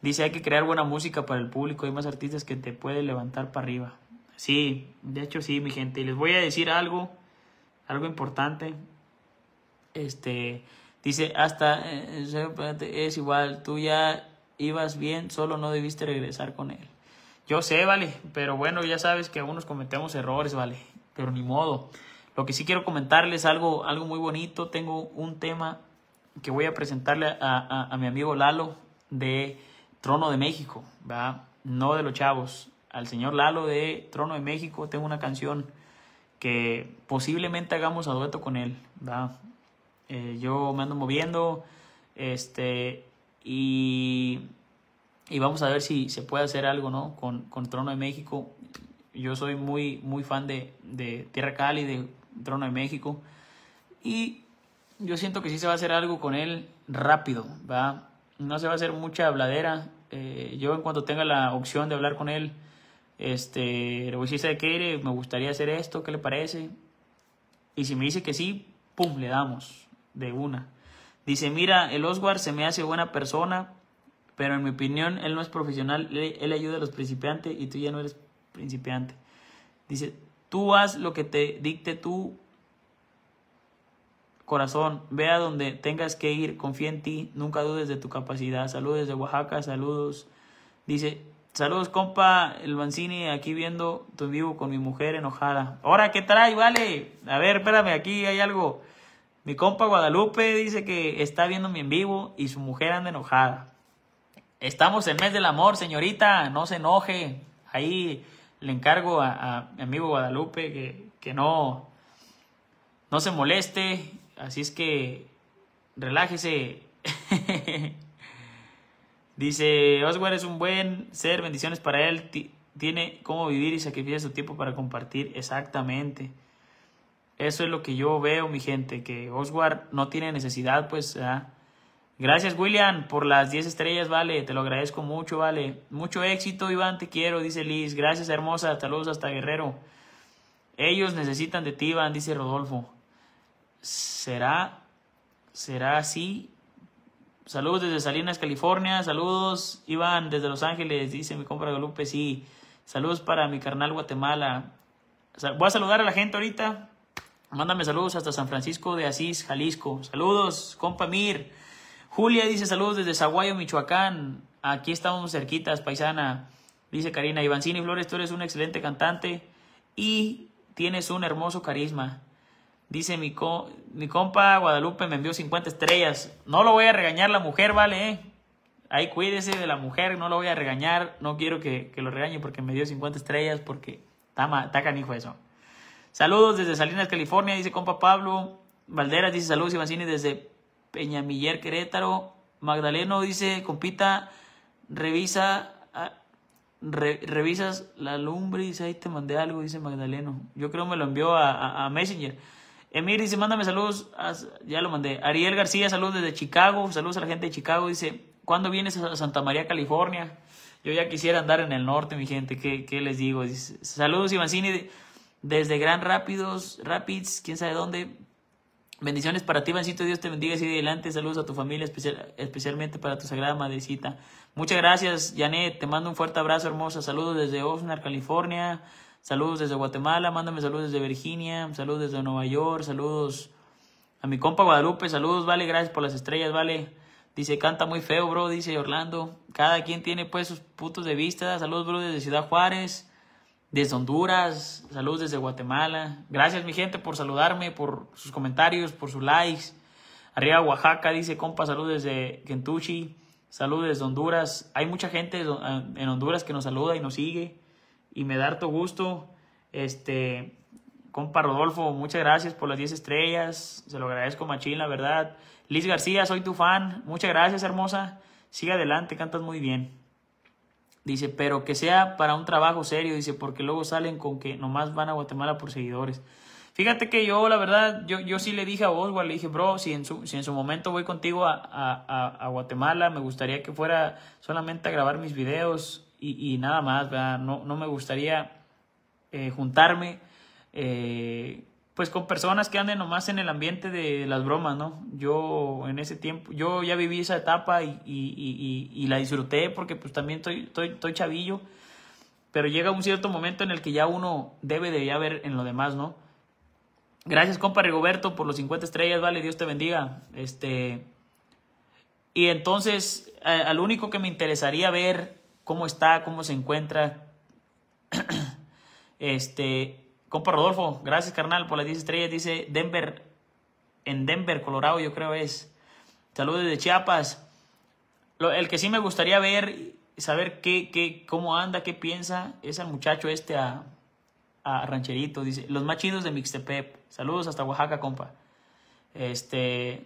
Dice hay que crear buena música para el público. Hay más artistas que te pueden levantar para arriba. Sí, de hecho sí, mi gente. Y les voy a decir algo algo importante. Este, dice, hasta eh, es igual, tú ya ibas bien, solo no debiste regresar con él. Yo sé, vale, pero bueno, ya sabes que algunos cometemos errores, vale, pero ni modo. Lo que sí quiero comentarles algo, algo muy bonito. Tengo un tema que voy a presentarle a, a, mi amigo Lalo de Trono de México, ¿va? No de los chavos. Al señor Lalo de Trono de México tengo una canción que posiblemente hagamos a dueto con él, eh, yo me ando moviendo, este, y, y, vamos a ver si se puede hacer algo, ¿no? Con, con Trono de México. Yo soy muy, muy fan de, de Tierra Cali, de Trono de México, y yo siento que sí se va a hacer algo con él rápido, ¿va? No se va a hacer mucha habladera. Eh, yo en cuanto tenga la opción de hablar con él, este, le voy a decir, ¿sabe qué? Me gustaría hacer esto, ¿qué le parece? Y si me dice que sí, pum, le damos de una. Dice, mira, el Oswald se me hace buena persona, pero en mi opinión él no es profesional, él, ayuda a los principiantes y tú ya no eres principiante. Dice, tú haz lo que te dicte tu corazón, ve a donde tengas que ir, confía en ti, nunca dudes de tu capacidad. Saludos de Oaxaca, saludos. Dice, Saludos, compa, el Mancini, aquí viendo tu vivo con mi mujer enojada. Ahora, ¿qué trae? Vale. A ver, espérame, aquí hay algo. Mi compa Guadalupe dice que está viendo mi en vivo y su mujer anda enojada. Estamos en mes del amor, señorita, no se enoje. Ahí le encargo a, mi amigo Guadalupe que, que no, no se moleste. Así es que relájese. Dice, Oswald es un buen ser, bendiciones para él, tiene cómo vivir y sacrificar su tiempo para compartir. Exactamente. Eso es lo que yo veo, mi gente, que Oswald no tiene necesidad, pues... Gracias, William, por las 10 estrellas, vale, te lo agradezco mucho, vale. Mucho éxito, Iván, te quiero, dice Liz. Gracias, hermosa, saludos hasta Guerrero. Ellos necesitan de ti, Iván, dice Rodolfo. ¿Será, será así? Saludos desde Salinas, California. Saludos, Iván, desde Los Ángeles, dice mi compra Galupe. Sí. Saludos para mi carnal Guatemala. Voy a saludar a la gente ahorita. Mándame saludos hasta San Francisco de Asís, Jalisco. Saludos, compa Mir. Julia dice saludos desde Zaguayo, Michoacán. Aquí estamos cerquitas, paisana. Dice Karina, Ivancini Flores, tú eres un excelente cantante y tienes un hermoso carisma. Dice mi, mi compa Guadalupe me envió 50 estrellas. No lo voy a regañar la mujer, ¿vale? Eh? Ahí cuídese de la mujer, no lo voy a regañar. No quiero que, lo regañe porque me dio 50 estrellas porque está, está canijo eso. Saludos desde Salinas, California, dice compa Pablo. Valderas dice saludos Ivancini desde Peñamiller, Querétaro. Magdaleno dice, compita, revisa revisas la lumbre, dice, ahí te mandé algo, dice Magdaleno. Yo creo me lo envió a, Messenger. Emir dice, mándame saludos, ya lo mandé. Ariel García, saludos desde Chicago, saludos a la gente de Chicago, dice, ¿cuándo vienes a Santa María, California? Yo ya quisiera andar en el norte, mi gente, ¿qué, qué les digo? Dice, saludos Ivancini desde Gran Rápidos, Rapids, quién sabe dónde. Bendiciones para ti, Ivancito, Dios te bendiga, sigue adelante, saludos a tu familia, especial, especialmente para tu sagrada madrecita. Muchas gracias, Janet. Te mando un fuerte abrazo, hermosa. Saludos desde Oxnard, California. Saludos desde Guatemala. Mándame saludos desde Virginia. Saludos desde Nueva York. Saludos a mi compa Guadalupe. Saludos, vale. Gracias por las estrellas, vale. Dice, canta muy feo, bro. Dice Orlando. Cada quien tiene pues sus puntos de vista. Saludos, bro, desde Ciudad Juárez. Desde Honduras. Saludos desde Guatemala. Gracias, mi gente, por saludarme, por sus comentarios, por sus likes. Arriba Oaxaca, dice compa, saludos desde Kentucky. Saludos desde Honduras. Hay mucha gente en Honduras que nos saluda y nos sigue. Y me da harto gusto. Este, compa Rodolfo, muchas gracias por las 10 estrellas. Se lo agradezco, machín, la verdad. Liz García, soy tu fan. Muchas gracias, hermosa. Sigue adelante, cantas muy bien. Dice, pero que sea para un trabajo serio, dice, porque luego salen con que nomás van a Guatemala por seguidores. Fíjate que yo, la verdad, yo, yo sí le dije a Oswald, le dije, bro, si en su, si en su momento voy contigo a, a, a Guatemala, me gustaría que fuera solamente a grabar mis videos y, y nada más, ¿verdad? No, no me gustaría eh, juntarme eh, pues con personas que anden nomás en el ambiente de las bromas, ¿no? Yo en ese tiempo, yo ya viví esa etapa y, y, y, la disfruté porque pues también estoy, estoy, chavillo, pero llega un cierto momento en el que ya uno debe de ver en lo demás, ¿no? Gracias, compa Rigoberto, por los 50 estrellas, vale, Dios te bendiga. Este, y entonces, al único que me interesaría ver cómo está, cómo se encuentra, este, compa Rodolfo, gracias, carnal, por las 10 estrellas, dice Denver, en Denver, Colorado, yo creo es. Saludos de Chiapas. el que sí me gustaría ver, saber qué, qué, cómo anda, qué piensa, es el muchacho este a a Rancherito, dice, los más chidos de Mixtepep. Saludos hasta Oaxaca, compa. Este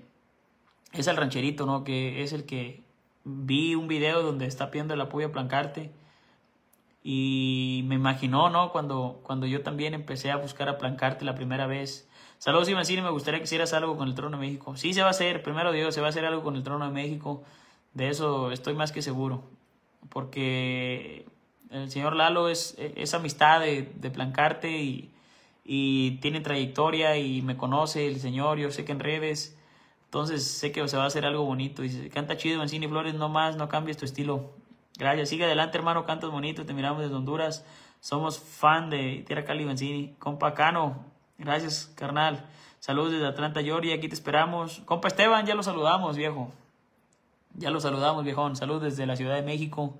es el rancherito, ¿no? Que es el que vi un video donde está pidiendo el apoyo a Plancarte. Y me imaginó, ¿no? Cuando, cuando yo también empecé a buscar a Plancarte la primera vez. Saludos, Ivancini, me gustaría que hicieras algo con el Trono de México. Sí, se va a hacer, primero Dios, se va a hacer algo con el Trono de México. De eso estoy más que seguro. Porque el señor Lalo es, es amistad de, de Plancarte y, y, tiene trayectoria y me conoce el señor, yo sé que en redes, entonces sé que se va a hacer algo bonito. Dice, canta chido, Mancini Flores, no más, no cambies tu estilo. Gracias, sigue adelante hermano, cantas bonito, te miramos desde Honduras, somos fan de Tierra Cali Mancini. Compa Cano, gracias carnal. Saludos desde Atlanta, Georgia, aquí te esperamos. Compa Esteban, ya lo saludamos, viejo. Ya lo saludamos, viejón. Saludos desde la Ciudad de México.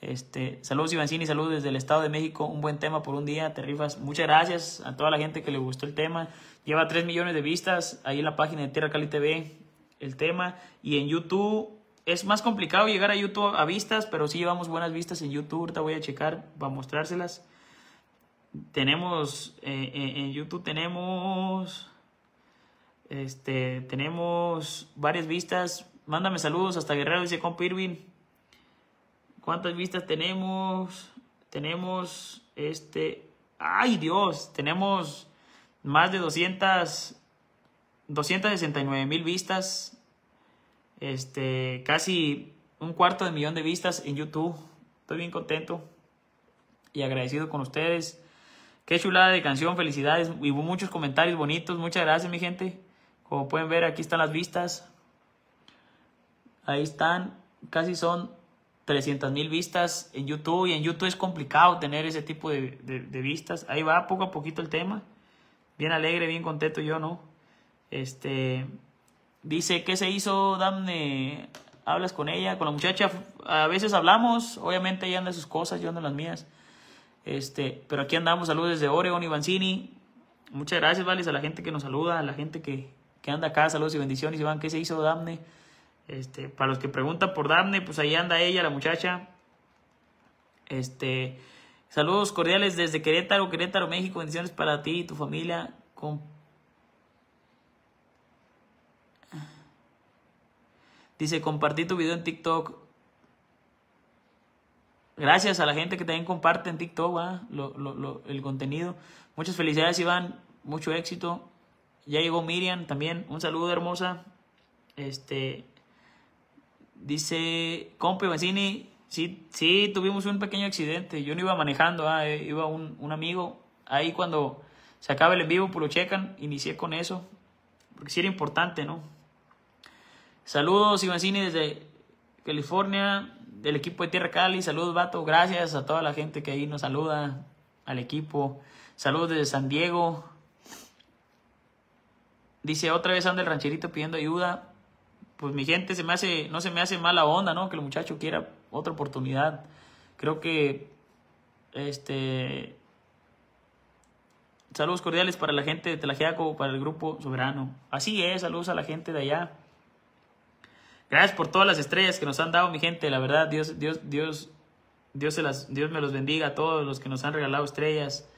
Este, saludos Ivancini, saludos desde el Estado de México, un buen tema por un día, te rifas. Muchas gracias a toda la gente que le gustó el tema. Lleva 3 millones de vistas ahí en la página de Tierra Cali TV el tema. Y en YouTube es más complicado llegar a YouTube a vistas, pero sí llevamos buenas vistas en YouTube. Ahorita voy a checar para mostrárselas. Tenemos eh, eh, en YouTube tenemos este tenemos varias vistas. Mándame saludos hasta Guerrero, dice compa Irving. ¿Cuántas vistas tenemos? Tenemos este... ¡Ay Dios! Tenemos más de 200... 269 mil vistas. Este, casi un cuarto de millón de vistas en YouTube. Estoy bien contento y agradecido con ustedes. Qué chulada de canción, felicidades. Y muchos comentarios bonitos. Muchas gracias, mi gente. Como pueden ver, aquí están las vistas. Ahí están. Casi son 300 mil vistas en YouTube y en YouTube es complicado tener ese tipo de, vistas. Ahí va poco a poquito el tema. Bien alegre, bien contento yo, ¿no? Este dice, ¿qué se hizo Damne hablas con ella, con la muchacha, a veces hablamos, obviamente ella anda sus cosas, yo ando las mías. Este, pero aquí andamos, saludos desde Oregon, Ivancini. Muchas gracias, Vales, a la gente que nos saluda, a la gente que, que anda acá, saludos y bendiciones. Iván, ¿qué se hizo Damne? Este, para los que preguntan por Damne, pues ahí anda ella, la muchacha. Este, saludos cordiales desde Querétaro, Querétaro, México. Bendiciones para ti y tu familia. Dice, compartí tu video en TikTok. Gracias a la gente que también comparte en TikTok el contenido. Muchas felicidades, Iván. Mucho éxito. Ya llegó Miriam también. Un saludo, hermosa. Este. Dice, compa Ivancini, sí, sí, tuvimos un pequeño accidente. Yo no iba manejando, ah, eh, iba un, un, amigo. Ahí cuando se acaba el en vivo, pues lo checan. Inicié con eso. Porque sí era importante, ¿no? Saludos, Ivancini, desde California, del equipo de Tierra Cali. Saludos, vato. Gracias a toda la gente que ahí nos saluda, al equipo. Saludos desde San Diego. Dice, otra vez anda el rancherito pidiendo ayuda. Pues mi gente, se me hace, no se me hace mala onda, ¿no? Que el muchacho quiera otra oportunidad. Creo que, este, saludos cordiales para la gente de Telajeaco, para el grupo Soberano. Así es, saludos a la gente de allá. Gracias por todas las estrellas que nos han dado, mi gente. La verdad, Dios, Dios, Dios, Dios, se las, Dios me los bendiga a todos los que nos han regalado estrellas.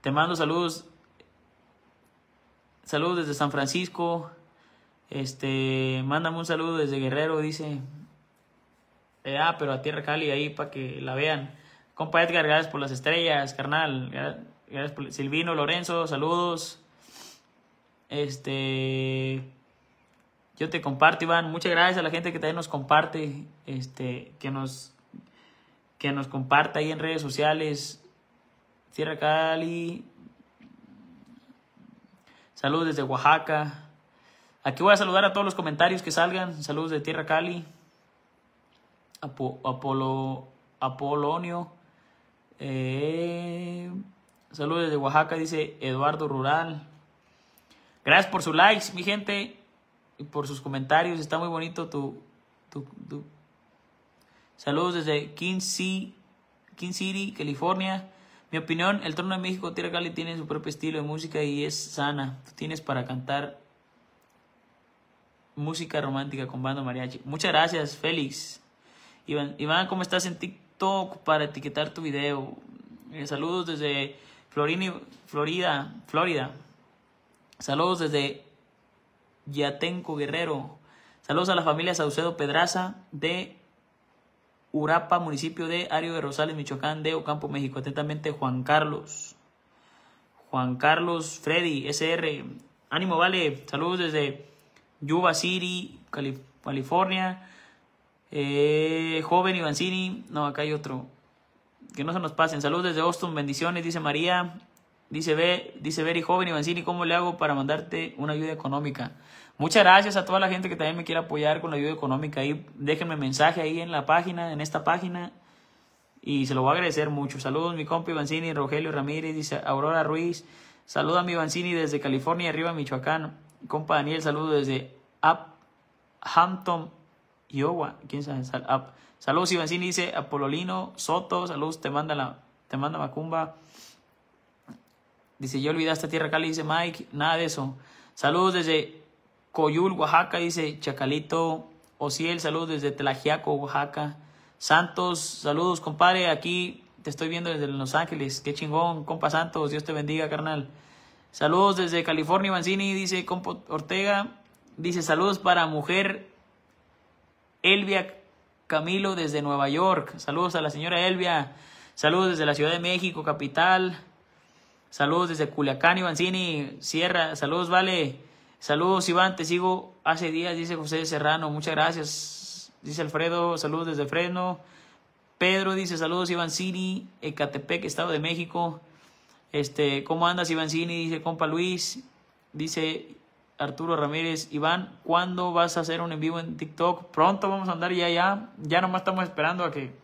Te mando saludos Saludos desde San Francisco. Este, mándame un saludo desde Guerrero, dice. Eh, ah, pero a Tierra Cali ahí para que la vean. Compa Edgar, gracias por las estrellas, carnal. Gracias por... Silvino Lorenzo, saludos. Este, yo te comparto, Iván. Muchas gracias a la gente que también nos comparte, este, que nos, que nos comparta ahí en redes sociales. Tierra Cali, Saludos desde Oaxaca. Aquí voy a saludar a todos los comentarios que salgan. Saludos de Tierra Cali. Apolo, Apolonio. Eh, saludos desde Oaxaca, dice Eduardo Rural. Gracias por sus likes, mi gente. Y por sus comentarios. Está muy bonito tu. Saludos desde King City, California. Mi opinión, el trono de México, Tierra Cali, tiene su propio estilo de música y es sana. Tú tienes para cantar música romántica con banda mariachi. Muchas gracias, Félix. Iván, Iván ¿cómo estás en TikTok para etiquetar tu video? Eh, saludos desde Florida, Florida. Saludos desde Yatenco Guerrero. Saludos a la familia Saucedo Pedraza de Urapa, municipio de Ario de Rosales, Michoacán, de Ocampo, México. Atentamente, Juan Carlos. Juan Carlos Freddy, SR. Ánimo, vale. Saludos desde Yuba City, California. Eh, joven Ivancini. No, acá hay otro. Que no se nos pasen. Saludos desde Austin, bendiciones, dice María. Dice, ve, dice Beri, joven Ivancini, ¿cómo le hago para mandarte una ayuda económica? Muchas gracias a toda la gente que también me quiere apoyar con la ayuda económica. Ahí déjenme mensaje ahí en la página, en esta página. Y se lo voy a agradecer mucho. Saludos mi compa Ivancini, Rogelio Ramírez, dice Aurora Ruiz. Saludos a mi Ivancini desde California, arriba Michoacán. Compa Daniel, saludos desde Hampton, Iowa. ¿Quién sabe? Saludos Ivancini, dice Apololino Soto. Saludos, te manda la, te manda Macumba. Dice, yo olvidaste Tierra Cali, dice Mike. Nada de eso. Saludos desde Coyul, Oaxaca, dice Chacalito. Ociel, saludos desde Telajiaco, Oaxaca. Santos, saludos, compadre. Aquí te estoy viendo desde Los Ángeles. Qué chingón, compa Santos. Dios te bendiga, carnal. Saludos desde California, Mancini, dice compa Ortega. Dice, saludos para mujer Elvia Camilo desde Nueva York. Saludos a la señora Elvia. Saludos desde la Ciudad de México, capital. Saludos desde Culiacán, Ivancini, Sierra. Saludos, vale. Saludos, Iván, te sigo hace días, dice José Serrano. Muchas gracias. Dice Alfredo, saludos desde Fresno. Pedro dice, saludos, Iván Cini, Ecatepec, Estado de México. Este, ¿cómo andas, Iván Cini? Dice compa Luis. Dice Arturo Ramírez, Iván, ¿cuándo vas a hacer un en vivo en TikTok? Pronto vamos a andar ya, ya. Ya nomás estamos esperando a que,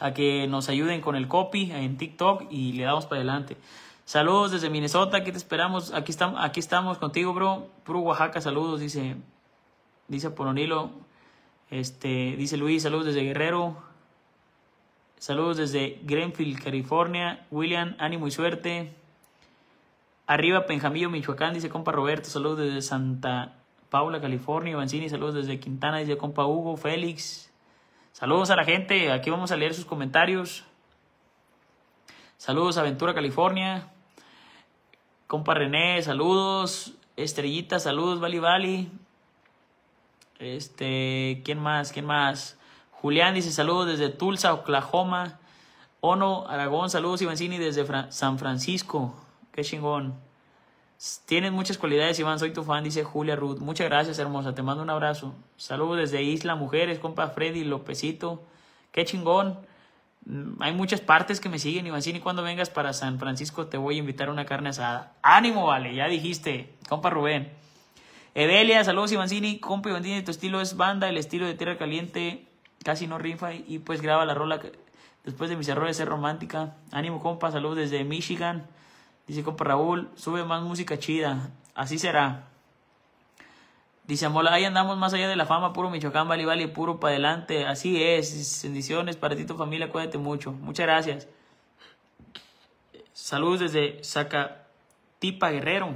a que nos ayuden con el copy en TikTok y le damos para adelante. Saludos desde Minnesota, aquí te esperamos, aquí estamos, aquí estamos contigo, bro. Puro Oaxaca, saludos, dice, dice Polonilo. Este, dice Luis, saludos desde Guerrero. Saludos desde Greenfield, California. William, ánimo y suerte. Arriba, Penjamillo, Michoacán, dice compa Roberto. Saludos desde Santa Paula, California. Ivancini, saludos desde Quintana, dice compa Hugo. Félix. Saludos a la gente. Aquí vamos a leer sus comentarios. Saludos a Aventura, California. Compa René, saludos. Estrellita, saludos, Bali Bali. Este, ¿quién más? ¿Quién más? Julián dice saludos desde Tulsa, Oklahoma. Ono Aragón, saludos Ivancini desde San Francisco. Qué chingón. Tienes muchas cualidades, Iván. Soy tu fan, dice Julia Ruth. Muchas gracias, hermosa. Te mando un abrazo. Saludos desde Isla Mujeres, compa Freddy Lopecito. Qué chingón. Mm, hay muchas partes que me siguen, Ivancini. Cuando vengas para San Francisco te voy a invitar a una carne asada. Ánimo, vale. Ya dijiste, compa Rubén. Evelia, saludos Ivancini, compa Ivancini, tu estilo es banda, el estilo de Tierra Caliente casi no rifa y pues graba la rola después de mis errores es romántica. Ánimo compa, saludos desde Michigan. Dice compa Raúl, sube más música chida, así será. Dice Amola, ahí andamos más allá de la fama, puro Michoacán, vale, vale, puro para adelante. Así es, bendiciones para ti, tu familia, cuídate mucho. Muchas gracias. Saludos desde Zacatipa Guerrero.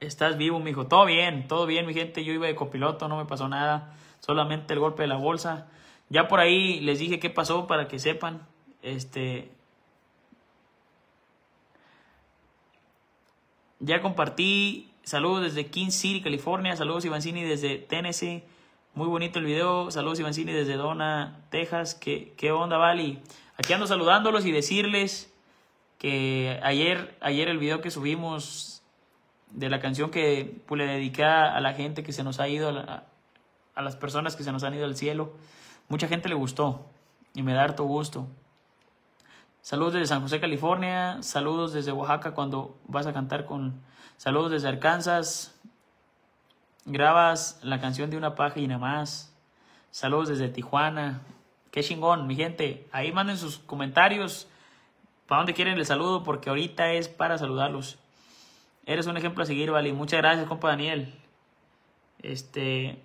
Estás vivo, mijo. Todo bien, todo bien, mi gente. Yo iba de copiloto, no me pasó nada. Solamente el golpe de la bolsa. Ya por ahí les dije qué pasó para que sepan. Este. Ya compartí. Saludos desde King City, California. Saludos Ivancini desde Tennessee. Muy bonito el video. Saludos Ivancini desde Dona, Texas. ¿Qué, qué onda, Vali? Aquí ando saludándolos y decirles que ayer, ayer el video que subimos de la canción que pues, le dediqué a, la gente que se nos ha ido, a, a, las personas que se nos han ido al cielo. Mucha gente le gustó y me da harto gusto. Saludos desde San José, California. Saludos desde Oaxaca cuando vas a cantar con... Saludos desde Arkansas. Grabas la canción de una página más. Saludos desde Tijuana. Qué chingón, mi gente. Ahí manden sus comentarios. Para dónde quieren el saludo, porque ahorita es para saludarlos. Eres un ejemplo a seguir, Vali. Muchas gracias, compa Daniel. Este.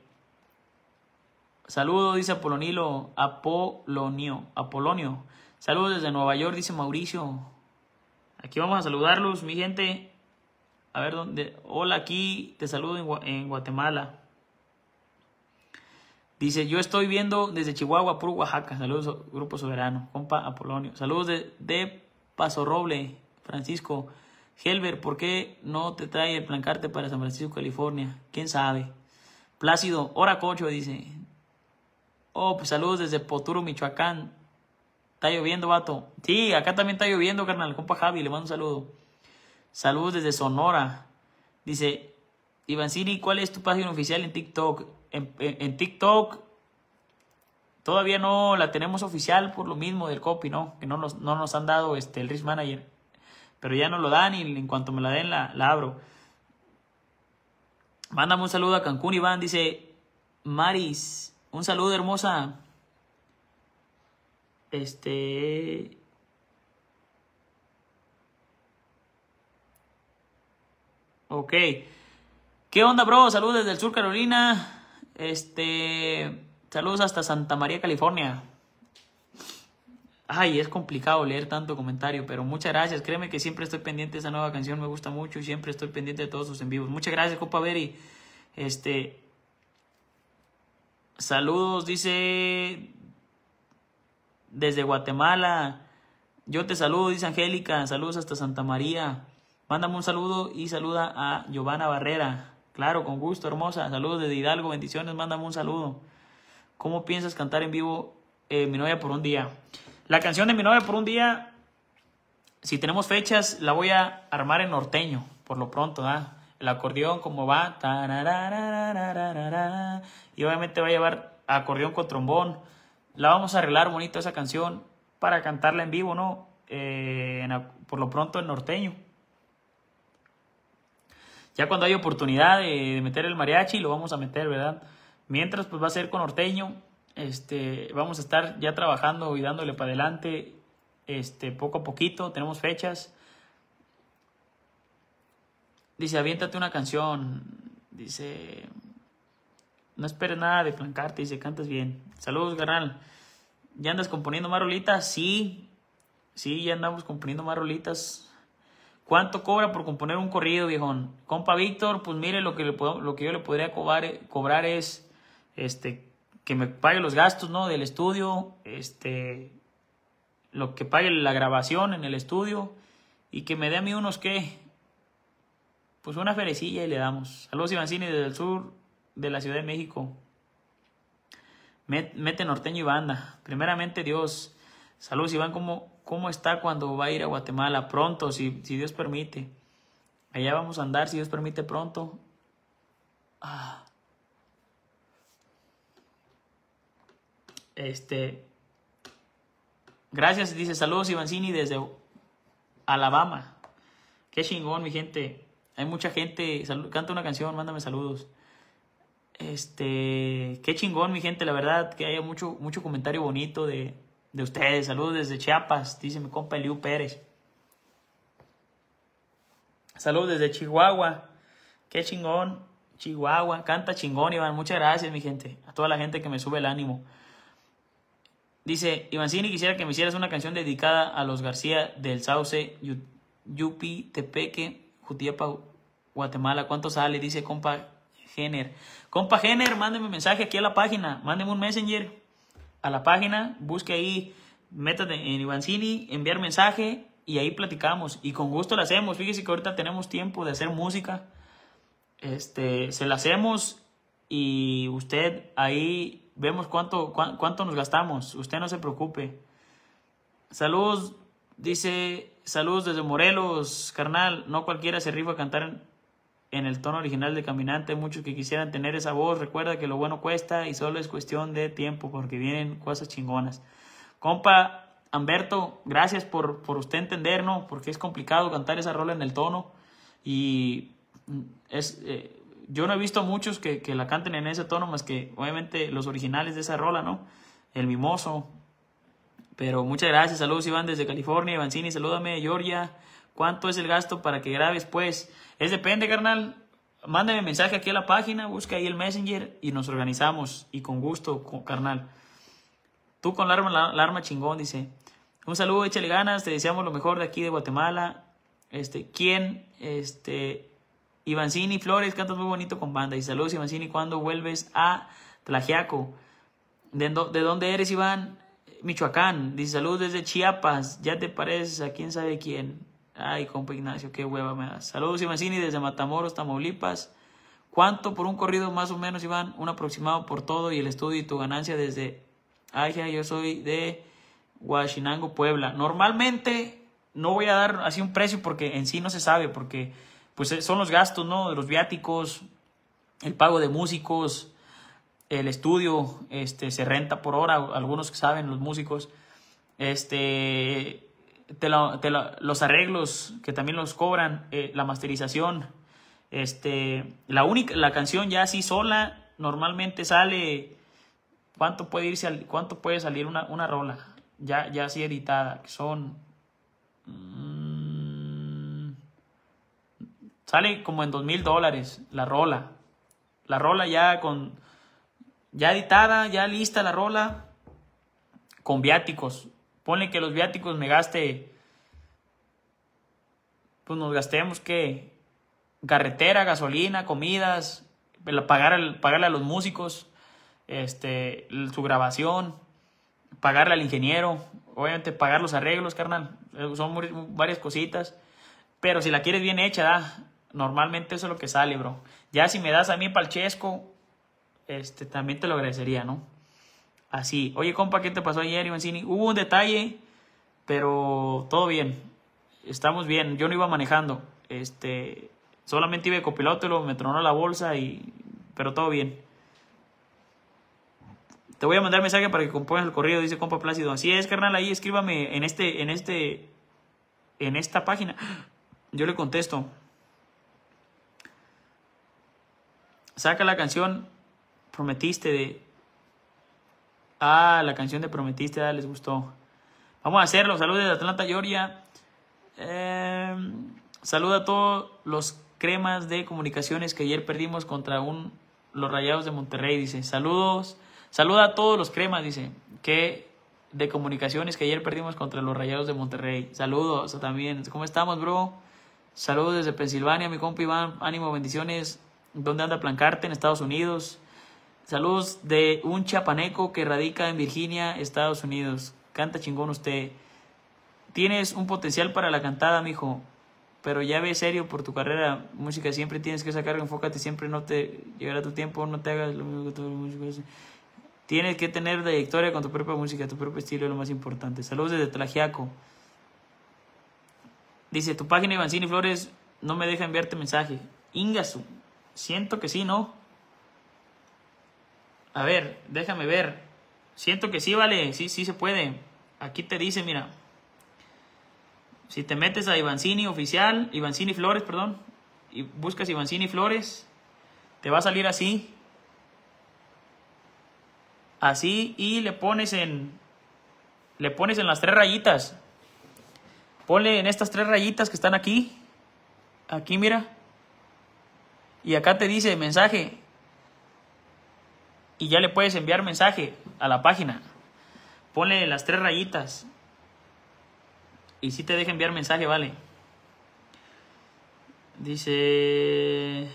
Saludos, dice Apolonilo. Apolonio. Apolonio. Saludos desde Nueva York, dice Mauricio. Aquí vamos a saludarlos, mi gente. A ver dónde. Hola, aquí te saludo en, Guatemala. Dice, yo estoy viendo desde Chihuahua, puro Oaxaca. Saludos, Grupo Soberano. Compa Apolonio. Saludos de, de Paso Roble, Francisco. Helber, ¿por qué no te trae el plancarte para San Francisco, California? ¿Quién sabe? Plácido, hora cocho, dice. Oh, pues saludos desde Poturo, Michoacán. Está lloviendo, vato. Sí, acá también está lloviendo, carnal. Compa Javi, le mando un saludo. Saludos desde Sonora. Dice, Ivancini, ¿cuál es tu página oficial en TikTok? En, TikTok todavía no la tenemos oficial por lo mismo del copy, ¿no? Que no nos, no nos han dado este, el Risk Manager pero ya no lo dan y en cuanto me la den la, abro. Mándame un saludo a Cancún, Iván. Dice Maris, un saludo hermosa. Este. Ok. ¿Qué onda, bro? Saludos desde el sur, Carolina. Este. Saludos hasta Santa María, California. Ay, es complicado leer tanto comentario, pero muchas gracias. Créeme que siempre estoy pendiente de esa nueva canción, me gusta mucho y siempre estoy pendiente de todos sus en vivos. Muchas gracias, Copa Beri. Este. Saludos, dice. Desde Guatemala. Yo te saludo, dice Angélica. Saludos hasta Santa María. Mándame un saludo y saluda a Giovanna Barrera. Claro, con gusto, hermosa. Saludos desde Hidalgo, bendiciones. Mándame un saludo. ¿Cómo piensas cantar en vivo eh, mi novia por un día? La canción de mi novia por un día, si tenemos fechas, la voy a armar en norteño, por lo pronto, ¿ah? El acordeón, como va. Y obviamente va a llevar acordeón con trombón. La vamos a arreglar bonito esa canción para cantarla en vivo, ¿no? Eh, por lo pronto en norteño. Ya cuando hay oportunidad de, meter el mariachi, lo vamos a meter, ¿verdad? Mientras, pues va a ser con norteño. Este, vamos a estar ya trabajando y dándole para adelante este, poco a poquito. Tenemos fechas. Dice, aviéntate una canción. Dice, No esperes nada de plancarte, dice, cantas bien. Saludos, carnal. ¿Ya andas componiendo más rolitas? Sí, sí, ya andamos componiendo más rolitas. ¿Cuánto cobra por componer un corrido, viejón? Compa Víctor, pues mire, lo que, lo que yo le podría cobrar, cobrar es este, que me pague los gastos ¿no? del estudio, este, lo que pague la grabación en el estudio y que me dé a mí unos que, pues una ferecilla y le damos. Saludos Ivancini desde el sur de la Ciudad de México. Mete norteño y banda. Primeramente Dios. Saludos Iván, ¿cómo, cómo está cuando va a ir a Guatemala? Pronto, si, si Dios permite. Allá vamos a andar, si Dios permite, pronto. Ah. Este. Gracias, dice saludos Ivancini desde Alabama. Qué chingón, mi gente. Hay mucha gente. canta una canción, mándame saludos. Este. Qué chingón, mi gente. La verdad que haya mucho, mucho comentario bonito de, de ustedes. Saludos desde Chiapas, dice mi compa Eliu Pérez. Saludos desde Chihuahua. Qué chingón. Chihuahua. Canta chingón, Iván. Muchas gracias, mi gente. A toda la gente que me sube el ánimo. Dice, Ivancini, quisiera que me hicieras una canción dedicada a los García del Sauce, Yupi, Tepeque, Jutiapa, Guatemala. ¿Cuánto sale? Dice compa Jenner. Compa Jenner, mándeme un mensaje aquí a la página. Mándeme un messenger a la página. Busque ahí, métate en Ivancini, enviar mensaje y ahí platicamos. Y con gusto lo hacemos. Fíjese que ahorita tenemos tiempo de hacer música. Este, se la hacemos y usted ahí vemos cuánto, cuánto nos gastamos. Usted no se preocupe. Saludos, dice, saludos desde Morelos, carnal. No cualquiera se rifa a cantar en, el tono original de Caminante. Muchos que quisieran tener esa voz. Recuerda que lo bueno cuesta y solo es cuestión de tiempo porque vienen cosas chingonas. Compa Amberto, gracias por, por usted entendernos, porque es complicado cantar esa rola en el tono y es... Eh, yo no he visto muchos que, la canten en ese tono, más que obviamente los originales de esa rola, ¿no? El Mimoso. Pero muchas gracias, saludos Iván desde California, Ivancini, salúdame, Georgia. ¿Cuánto es el gasto para que grabes? Pues, es depende, carnal. Mándame mensaje aquí a la página, busca ahí el Messenger y nos organizamos. Y con gusto, carnal. Tú con la arma, chingón, dice. Un saludo, échale ganas, te deseamos lo mejor de aquí de Guatemala. Este, ¿quién? Este, Ivancini Flores, cantas muy bonito con banda. Y saludos, Ivancini, ¿cuándo vuelves a Tlajiaco? ¿De, ¿De, dónde eres, Iván? Michoacán. Dice, saludos desde Chiapas. Ya te pareces a quién sabe quién. Ay, compa Ignacio, qué hueva me das. Saludos, Ivancini, desde Matamoros, Tamaulipas. ¿Cuánto por un corrido más o menos, Iván? Un aproximado por todo y el estudio y tu ganancia desde... Ay, yo soy de Huachinango, Puebla. Normalmente no voy a dar así un precio porque en sí no se sabe, porque pues eh, son los gastos, ¿no? De los viáticos, el pago de músicos, el estudio, este, se renta por hora, algunos que saben, los músicos, este, los arreglos que también los cobran, eh, la masterización, este, la única, la canción ya así sola, normalmente sale, ¿cuánto puede irse, cuánto puede salir una, una rola? Ya, ya así editada, que son, Sale como en dos mil dólares la rola. La rola ya con. Ya editada, ya lista la rola. Con viáticos. Ponle que los viáticos me gaste. Pues nos gastemos que. Carretera, gasolina, comidas. Pagar pagarle a los músicos. Este. Su grabación. Pagarle al ingeniero. Obviamente pagar los arreglos, carnal. Son varias cositas. Pero si la quieres bien hecha, da Normalmente eso es lo que sale, bro. Ya si me das a mí palchesco, este, también te lo agradecería, ¿no? Así. Oye, compa, ¿qué te pasó ayer, Ivancini? Hubo un detalle, pero todo bien. Estamos bien. Yo no iba manejando. Este, solamente iba de copiloto, me tronó la bolsa y... Pero todo bien. Te voy a mandar mensaje para que compongas el correo, dice compa Plácido. Así es, carnal, ahí escríbame en este, en este, en esta página. Yo le contesto. Saca la canción Prometiste de... Ah, la canción de Prometiste, ah, les gustó. Vamos a hacerlo. Saludos de Atlanta, Georgia. Eh, saluda a todos los cremas de comunicaciones que ayer perdimos contra un los Rayados de Monterrey, dice. Saludos. Saluda a todos los cremas, dice. Que de comunicaciones que ayer perdimos contra los Rayados de Monterrey. Saludos también. ¿Cómo estamos, bro? Saludos desde Pensilvania, mi compa Iván. Ánimo, bendiciones. ¿Dónde anda Plancarte? En Estados Unidos. Saludos de un chapaneco que radica en Virginia, Estados Unidos. Canta chingón usted. Tienes un potencial para la cantada, mijo. Pero ya ve serio por tu carrera. Música siempre tienes que sacar, enfócate, siempre no te llegará tu tiempo, no te hagas lo mismo que todo el músico. Tienes que tener trayectoria con tu propia música, tu propio estilo es lo más importante. Saludos desde Tlajiaco. Dice, tu página Ivancini Flores no me deja enviarte mensaje. Ingasu, siento que sí, ¿no? A ver, déjame ver. Siento que sí, vale, sí, sí se puede. Aquí te dice, mira. Si te metes a Ivancini oficial, Ivancini Flores, perdón, y buscas Ivancini Flores, te va a salir así así y le pones en le pones en las tres rayitas ponle en estas tres rayitas que están aquí aquí mira y acá te dice mensaje y ya le puedes enviar mensaje a la página. Ponle las tres rayitas. Y si te deja enviar mensaje vale. Dice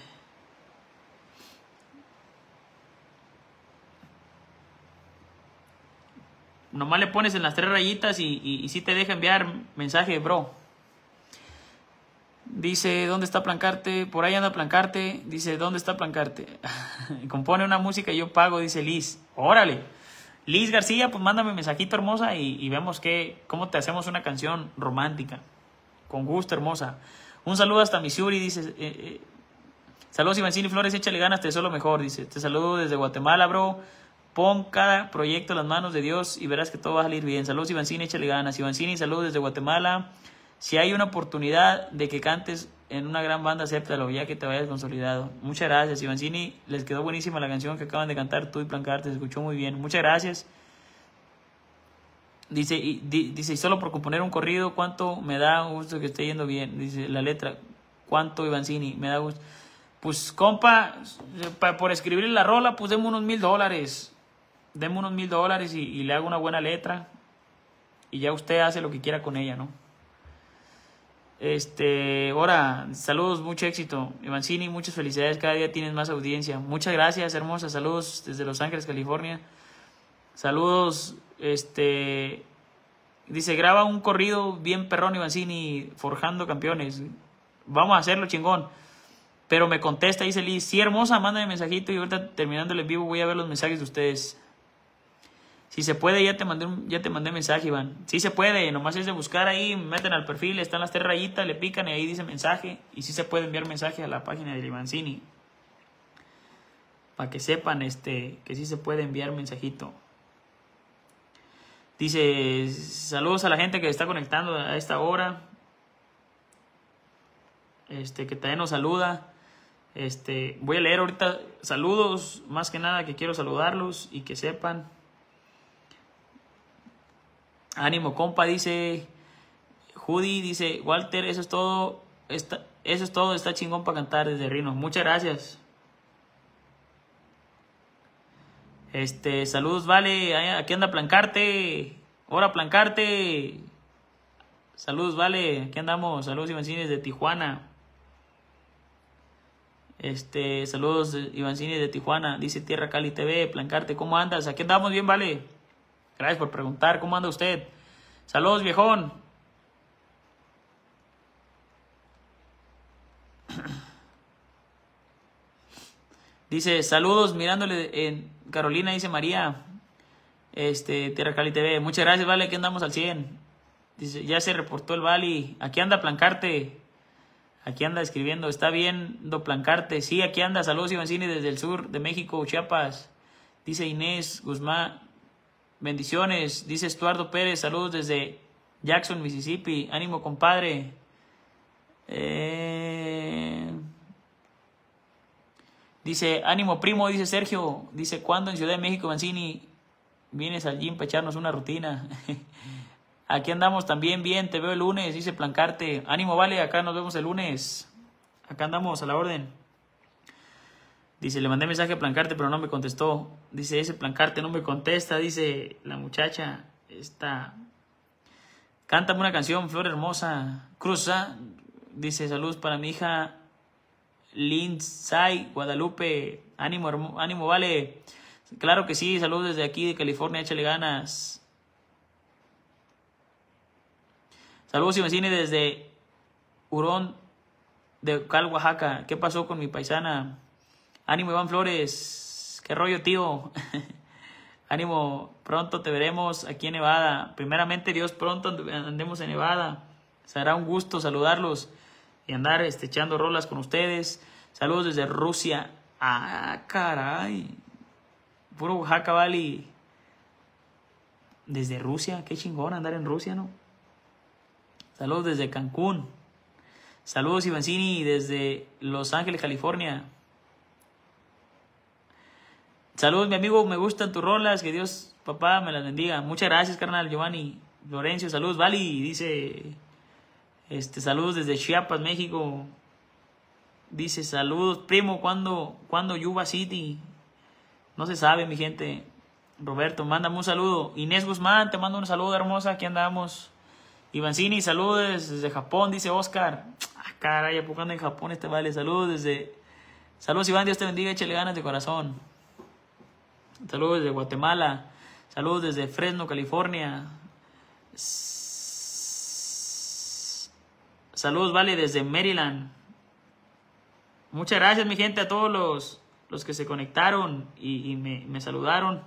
nomás le pones en las tres rayitas y, y, si te deja enviar mensaje, bro. Dice, ¿dónde está Plancarte? Por ahí anda Plancarte. Dice, ¿dónde está Plancarte? Compone una música y yo pago, dice Liz. Órale. Liz García, pues mándame mensajito hermosa y, vemos que, cómo te hacemos una canción romántica. Con gusto, hermosa. Un saludo hasta Missouri, dice. Eh, eh, saludos Ivancini Flores, échale ganas, te deseo lo mejor, dice. Te saludo desde Guatemala, bro. Pon cada proyecto en las manos de Dios y verás que todo va a salir bien. Saludos Ivancini, échale ganas. Ivancini, saludos desde Guatemala. Si hay una oportunidad de que cantes en una gran banda, acéptalo, ya que te vayas consolidado. Muchas gracias, Ivancini. Les quedó buenísima la canción que acaban de cantar tú y Plancarte, se escuchó muy bien. Muchas gracias. Dice, y, dice, y solo por componer un corrido, ¿cuánto me da gusto que esté yendo bien? Dice la letra, ¿cuánto Ivancini? Me da gusto. Pues, compa, por escribir la rola, pues demos unos mil dólares deme unos mil dólares y, le hago una buena letra y ya usted hace lo que quiera con ella, ¿no? Este, ahora, saludos, mucho éxito. Ivancini, muchas felicidades, cada día tienes más audiencia. Muchas gracias, hermosa, saludos desde Los Ángeles, California. Saludos, este, dice, graba un corrido bien perrón, Ivancini, forjando campeones. Vamos a hacerlo, chingón. Pero me contesta, dice Liz, sí, hermosa, mándame mensajito y ahorita terminando el vivo voy a ver los mensajes de ustedes. Si se puede, ya te mandé, ya te mandé mensaje, Iván. Si se puede, nomás es de buscar ahí, meten al perfil, están las tres rayitas, le pican y ahí dice mensaje. Y si se puede enviar mensaje a la página de Ivancini. Para que sepan este, que sí se puede enviar mensajito. Dice, saludos a la gente que está conectando a esta hora. Este, que también nos saluda. Este, voy a leer ahorita saludos, más que nada que quiero saludarlos y que sepan Ánimo, compa, dice Judy, dice Walter, eso es todo, está, eso es todo, está chingón para cantar desde Rino. Muchas gracias. Este, saludos, vale, aquí anda Plancarte. Hora Plancarte. Saludos, vale, aquí andamos. Saludos, Ivancini de Tijuana. Este, saludos, Ivancini de Tijuana. Dice Tierra Cali TV, Plancarte, ¿cómo andas? Aquí andamos bien, vale. Gracias por preguntar. ¿Cómo anda usted? Saludos, viejón. Dice, saludos, mirándole en Carolina, dice María. Este, Tierra Cali TV. Muchas gracias, vale, aquí andamos al 100. Dice, ya se reportó el Bali. Aquí anda Plancarte. Aquí anda escribiendo. Está bien, do Plancarte. Sí, aquí anda. Saludos, Ivancini, desde el sur de México, Chiapas. Dice Inés Guzmán. Bendiciones, dice Estuardo Pérez, saludos desde Jackson, Mississippi. Ánimo, compadre. Eh, dice, ánimo, primo, dice Sergio. Dice, ¿cuándo en Ciudad de México, Mancini, vienes al gym para echarnos una rutina? Aquí andamos también bien, te veo el lunes, dice Plancarte. Ánimo, vale, acá nos vemos el lunes. Acá andamos a la orden. Dice, le mandé mensaje a Plancarte, pero no me contestó. Dice, ese Plancarte no me contesta. Dice la muchacha, está... Cántame una canción, Flor Hermosa. Cruza. Dice, saludos para mi hija Lindsay Guadalupe. Ánimo, ánimo, vale. Claro que sí, saludos desde aquí de California, échale ganas. Saludos y desde Hurón de Cal, Oaxaca. ¿Qué pasó con mi paisana? Ánimo, Iván Flores. ¿Qué rollo, tío? Ánimo, pronto te veremos aquí en Nevada. Primeramente, Dios, pronto andemos en Nevada. Será un gusto saludarlos y andar este, echando rolas con ustedes. Saludos desde Rusia. Ah, caray. Puro Oaxaca Valley. Desde Rusia. Qué chingón andar en Rusia, ¿no? Saludos desde Cancún. Saludos Ivancini desde Los Ángeles, California. Saludos, mi amigo, me gustan tus rolas, que Dios, papá, me las bendiga. Muchas gracias, carnal Giovanni. Florencio, saludos, Vali, dice, este, saludos desde Chiapas, México. Dice, saludos, primo, ¿cuándo, ¿cuándo Yuba City? No se sabe, mi gente. Roberto, mándame un saludo. Inés Guzmán, te mando un saludo, hermosa, aquí andamos. Ivancini, saludos desde Japón, dice Oscar. Ah, caray, ¿a en Japón este vale? Saludos desde... Saludos, Iván, Dios te bendiga, échale ganas de corazón. Saludos desde Guatemala. Saludos desde Fresno, California. Saludos, vale, desde Maryland. Muchas gracias, mi gente, a todos los, los que se conectaron y, y me, me saludaron.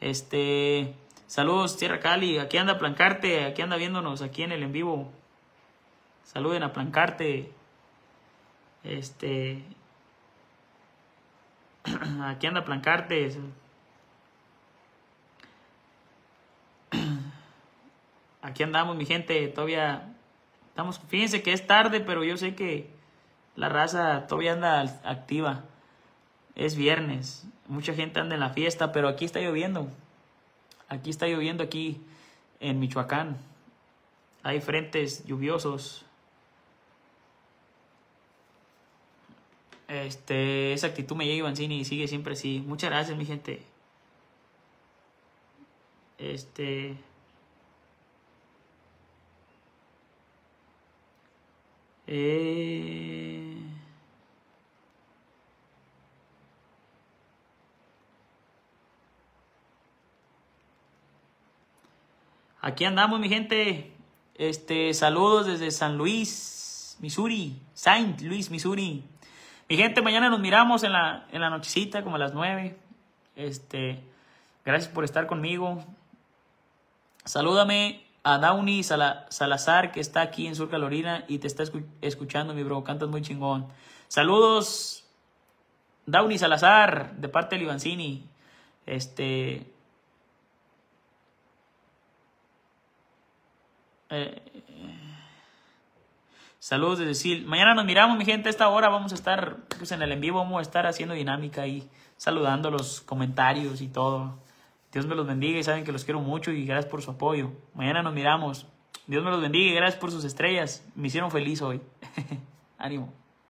Este... Saludos, Tierra Cali. Aquí anda Plancarte. Aquí anda viéndonos aquí en el en vivo. Saluden a Plancarte. Este. Aquí anda Plancarte. Aquí andamos, mi gente. Todavía estamos. Fíjense que es tarde, pero yo sé que la raza todavía anda activa. Es viernes. Mucha gente anda en la fiesta, pero aquí está lloviendo. Aquí está lloviendo aquí en Michoacán. Hay frentes lluviosos. Este, esa actitud me llega Ivancini y sigue siempre así. Muchas gracias, mi gente. Este. Eh. Aquí andamos, mi gente. Este, saludos desde San Luis, Missouri. Saint Louis, Missouri. Mi gente, mañana nos miramos en la, en la nochecita, como a las nueve. Este, gracias por estar conmigo. Salúdame a Downey Salazar, que está aquí en Sur Carolina y te está escuchando, mi bro. Cantas muy chingón. Saludos, Downey Salazar, de parte de Livancini. Este, Eh, saludos desde Sil. Mañana nos miramos, mi gente. A esta hora vamos a estar pues, en el en vivo. Vamos a estar haciendo dinámica y saludando los comentarios y todo. Dios me los bendiga y saben que los quiero mucho y gracias por su apoyo. Mañana nos miramos. Dios me los bendiga y gracias por sus estrellas. Me hicieron feliz hoy. Ánimo.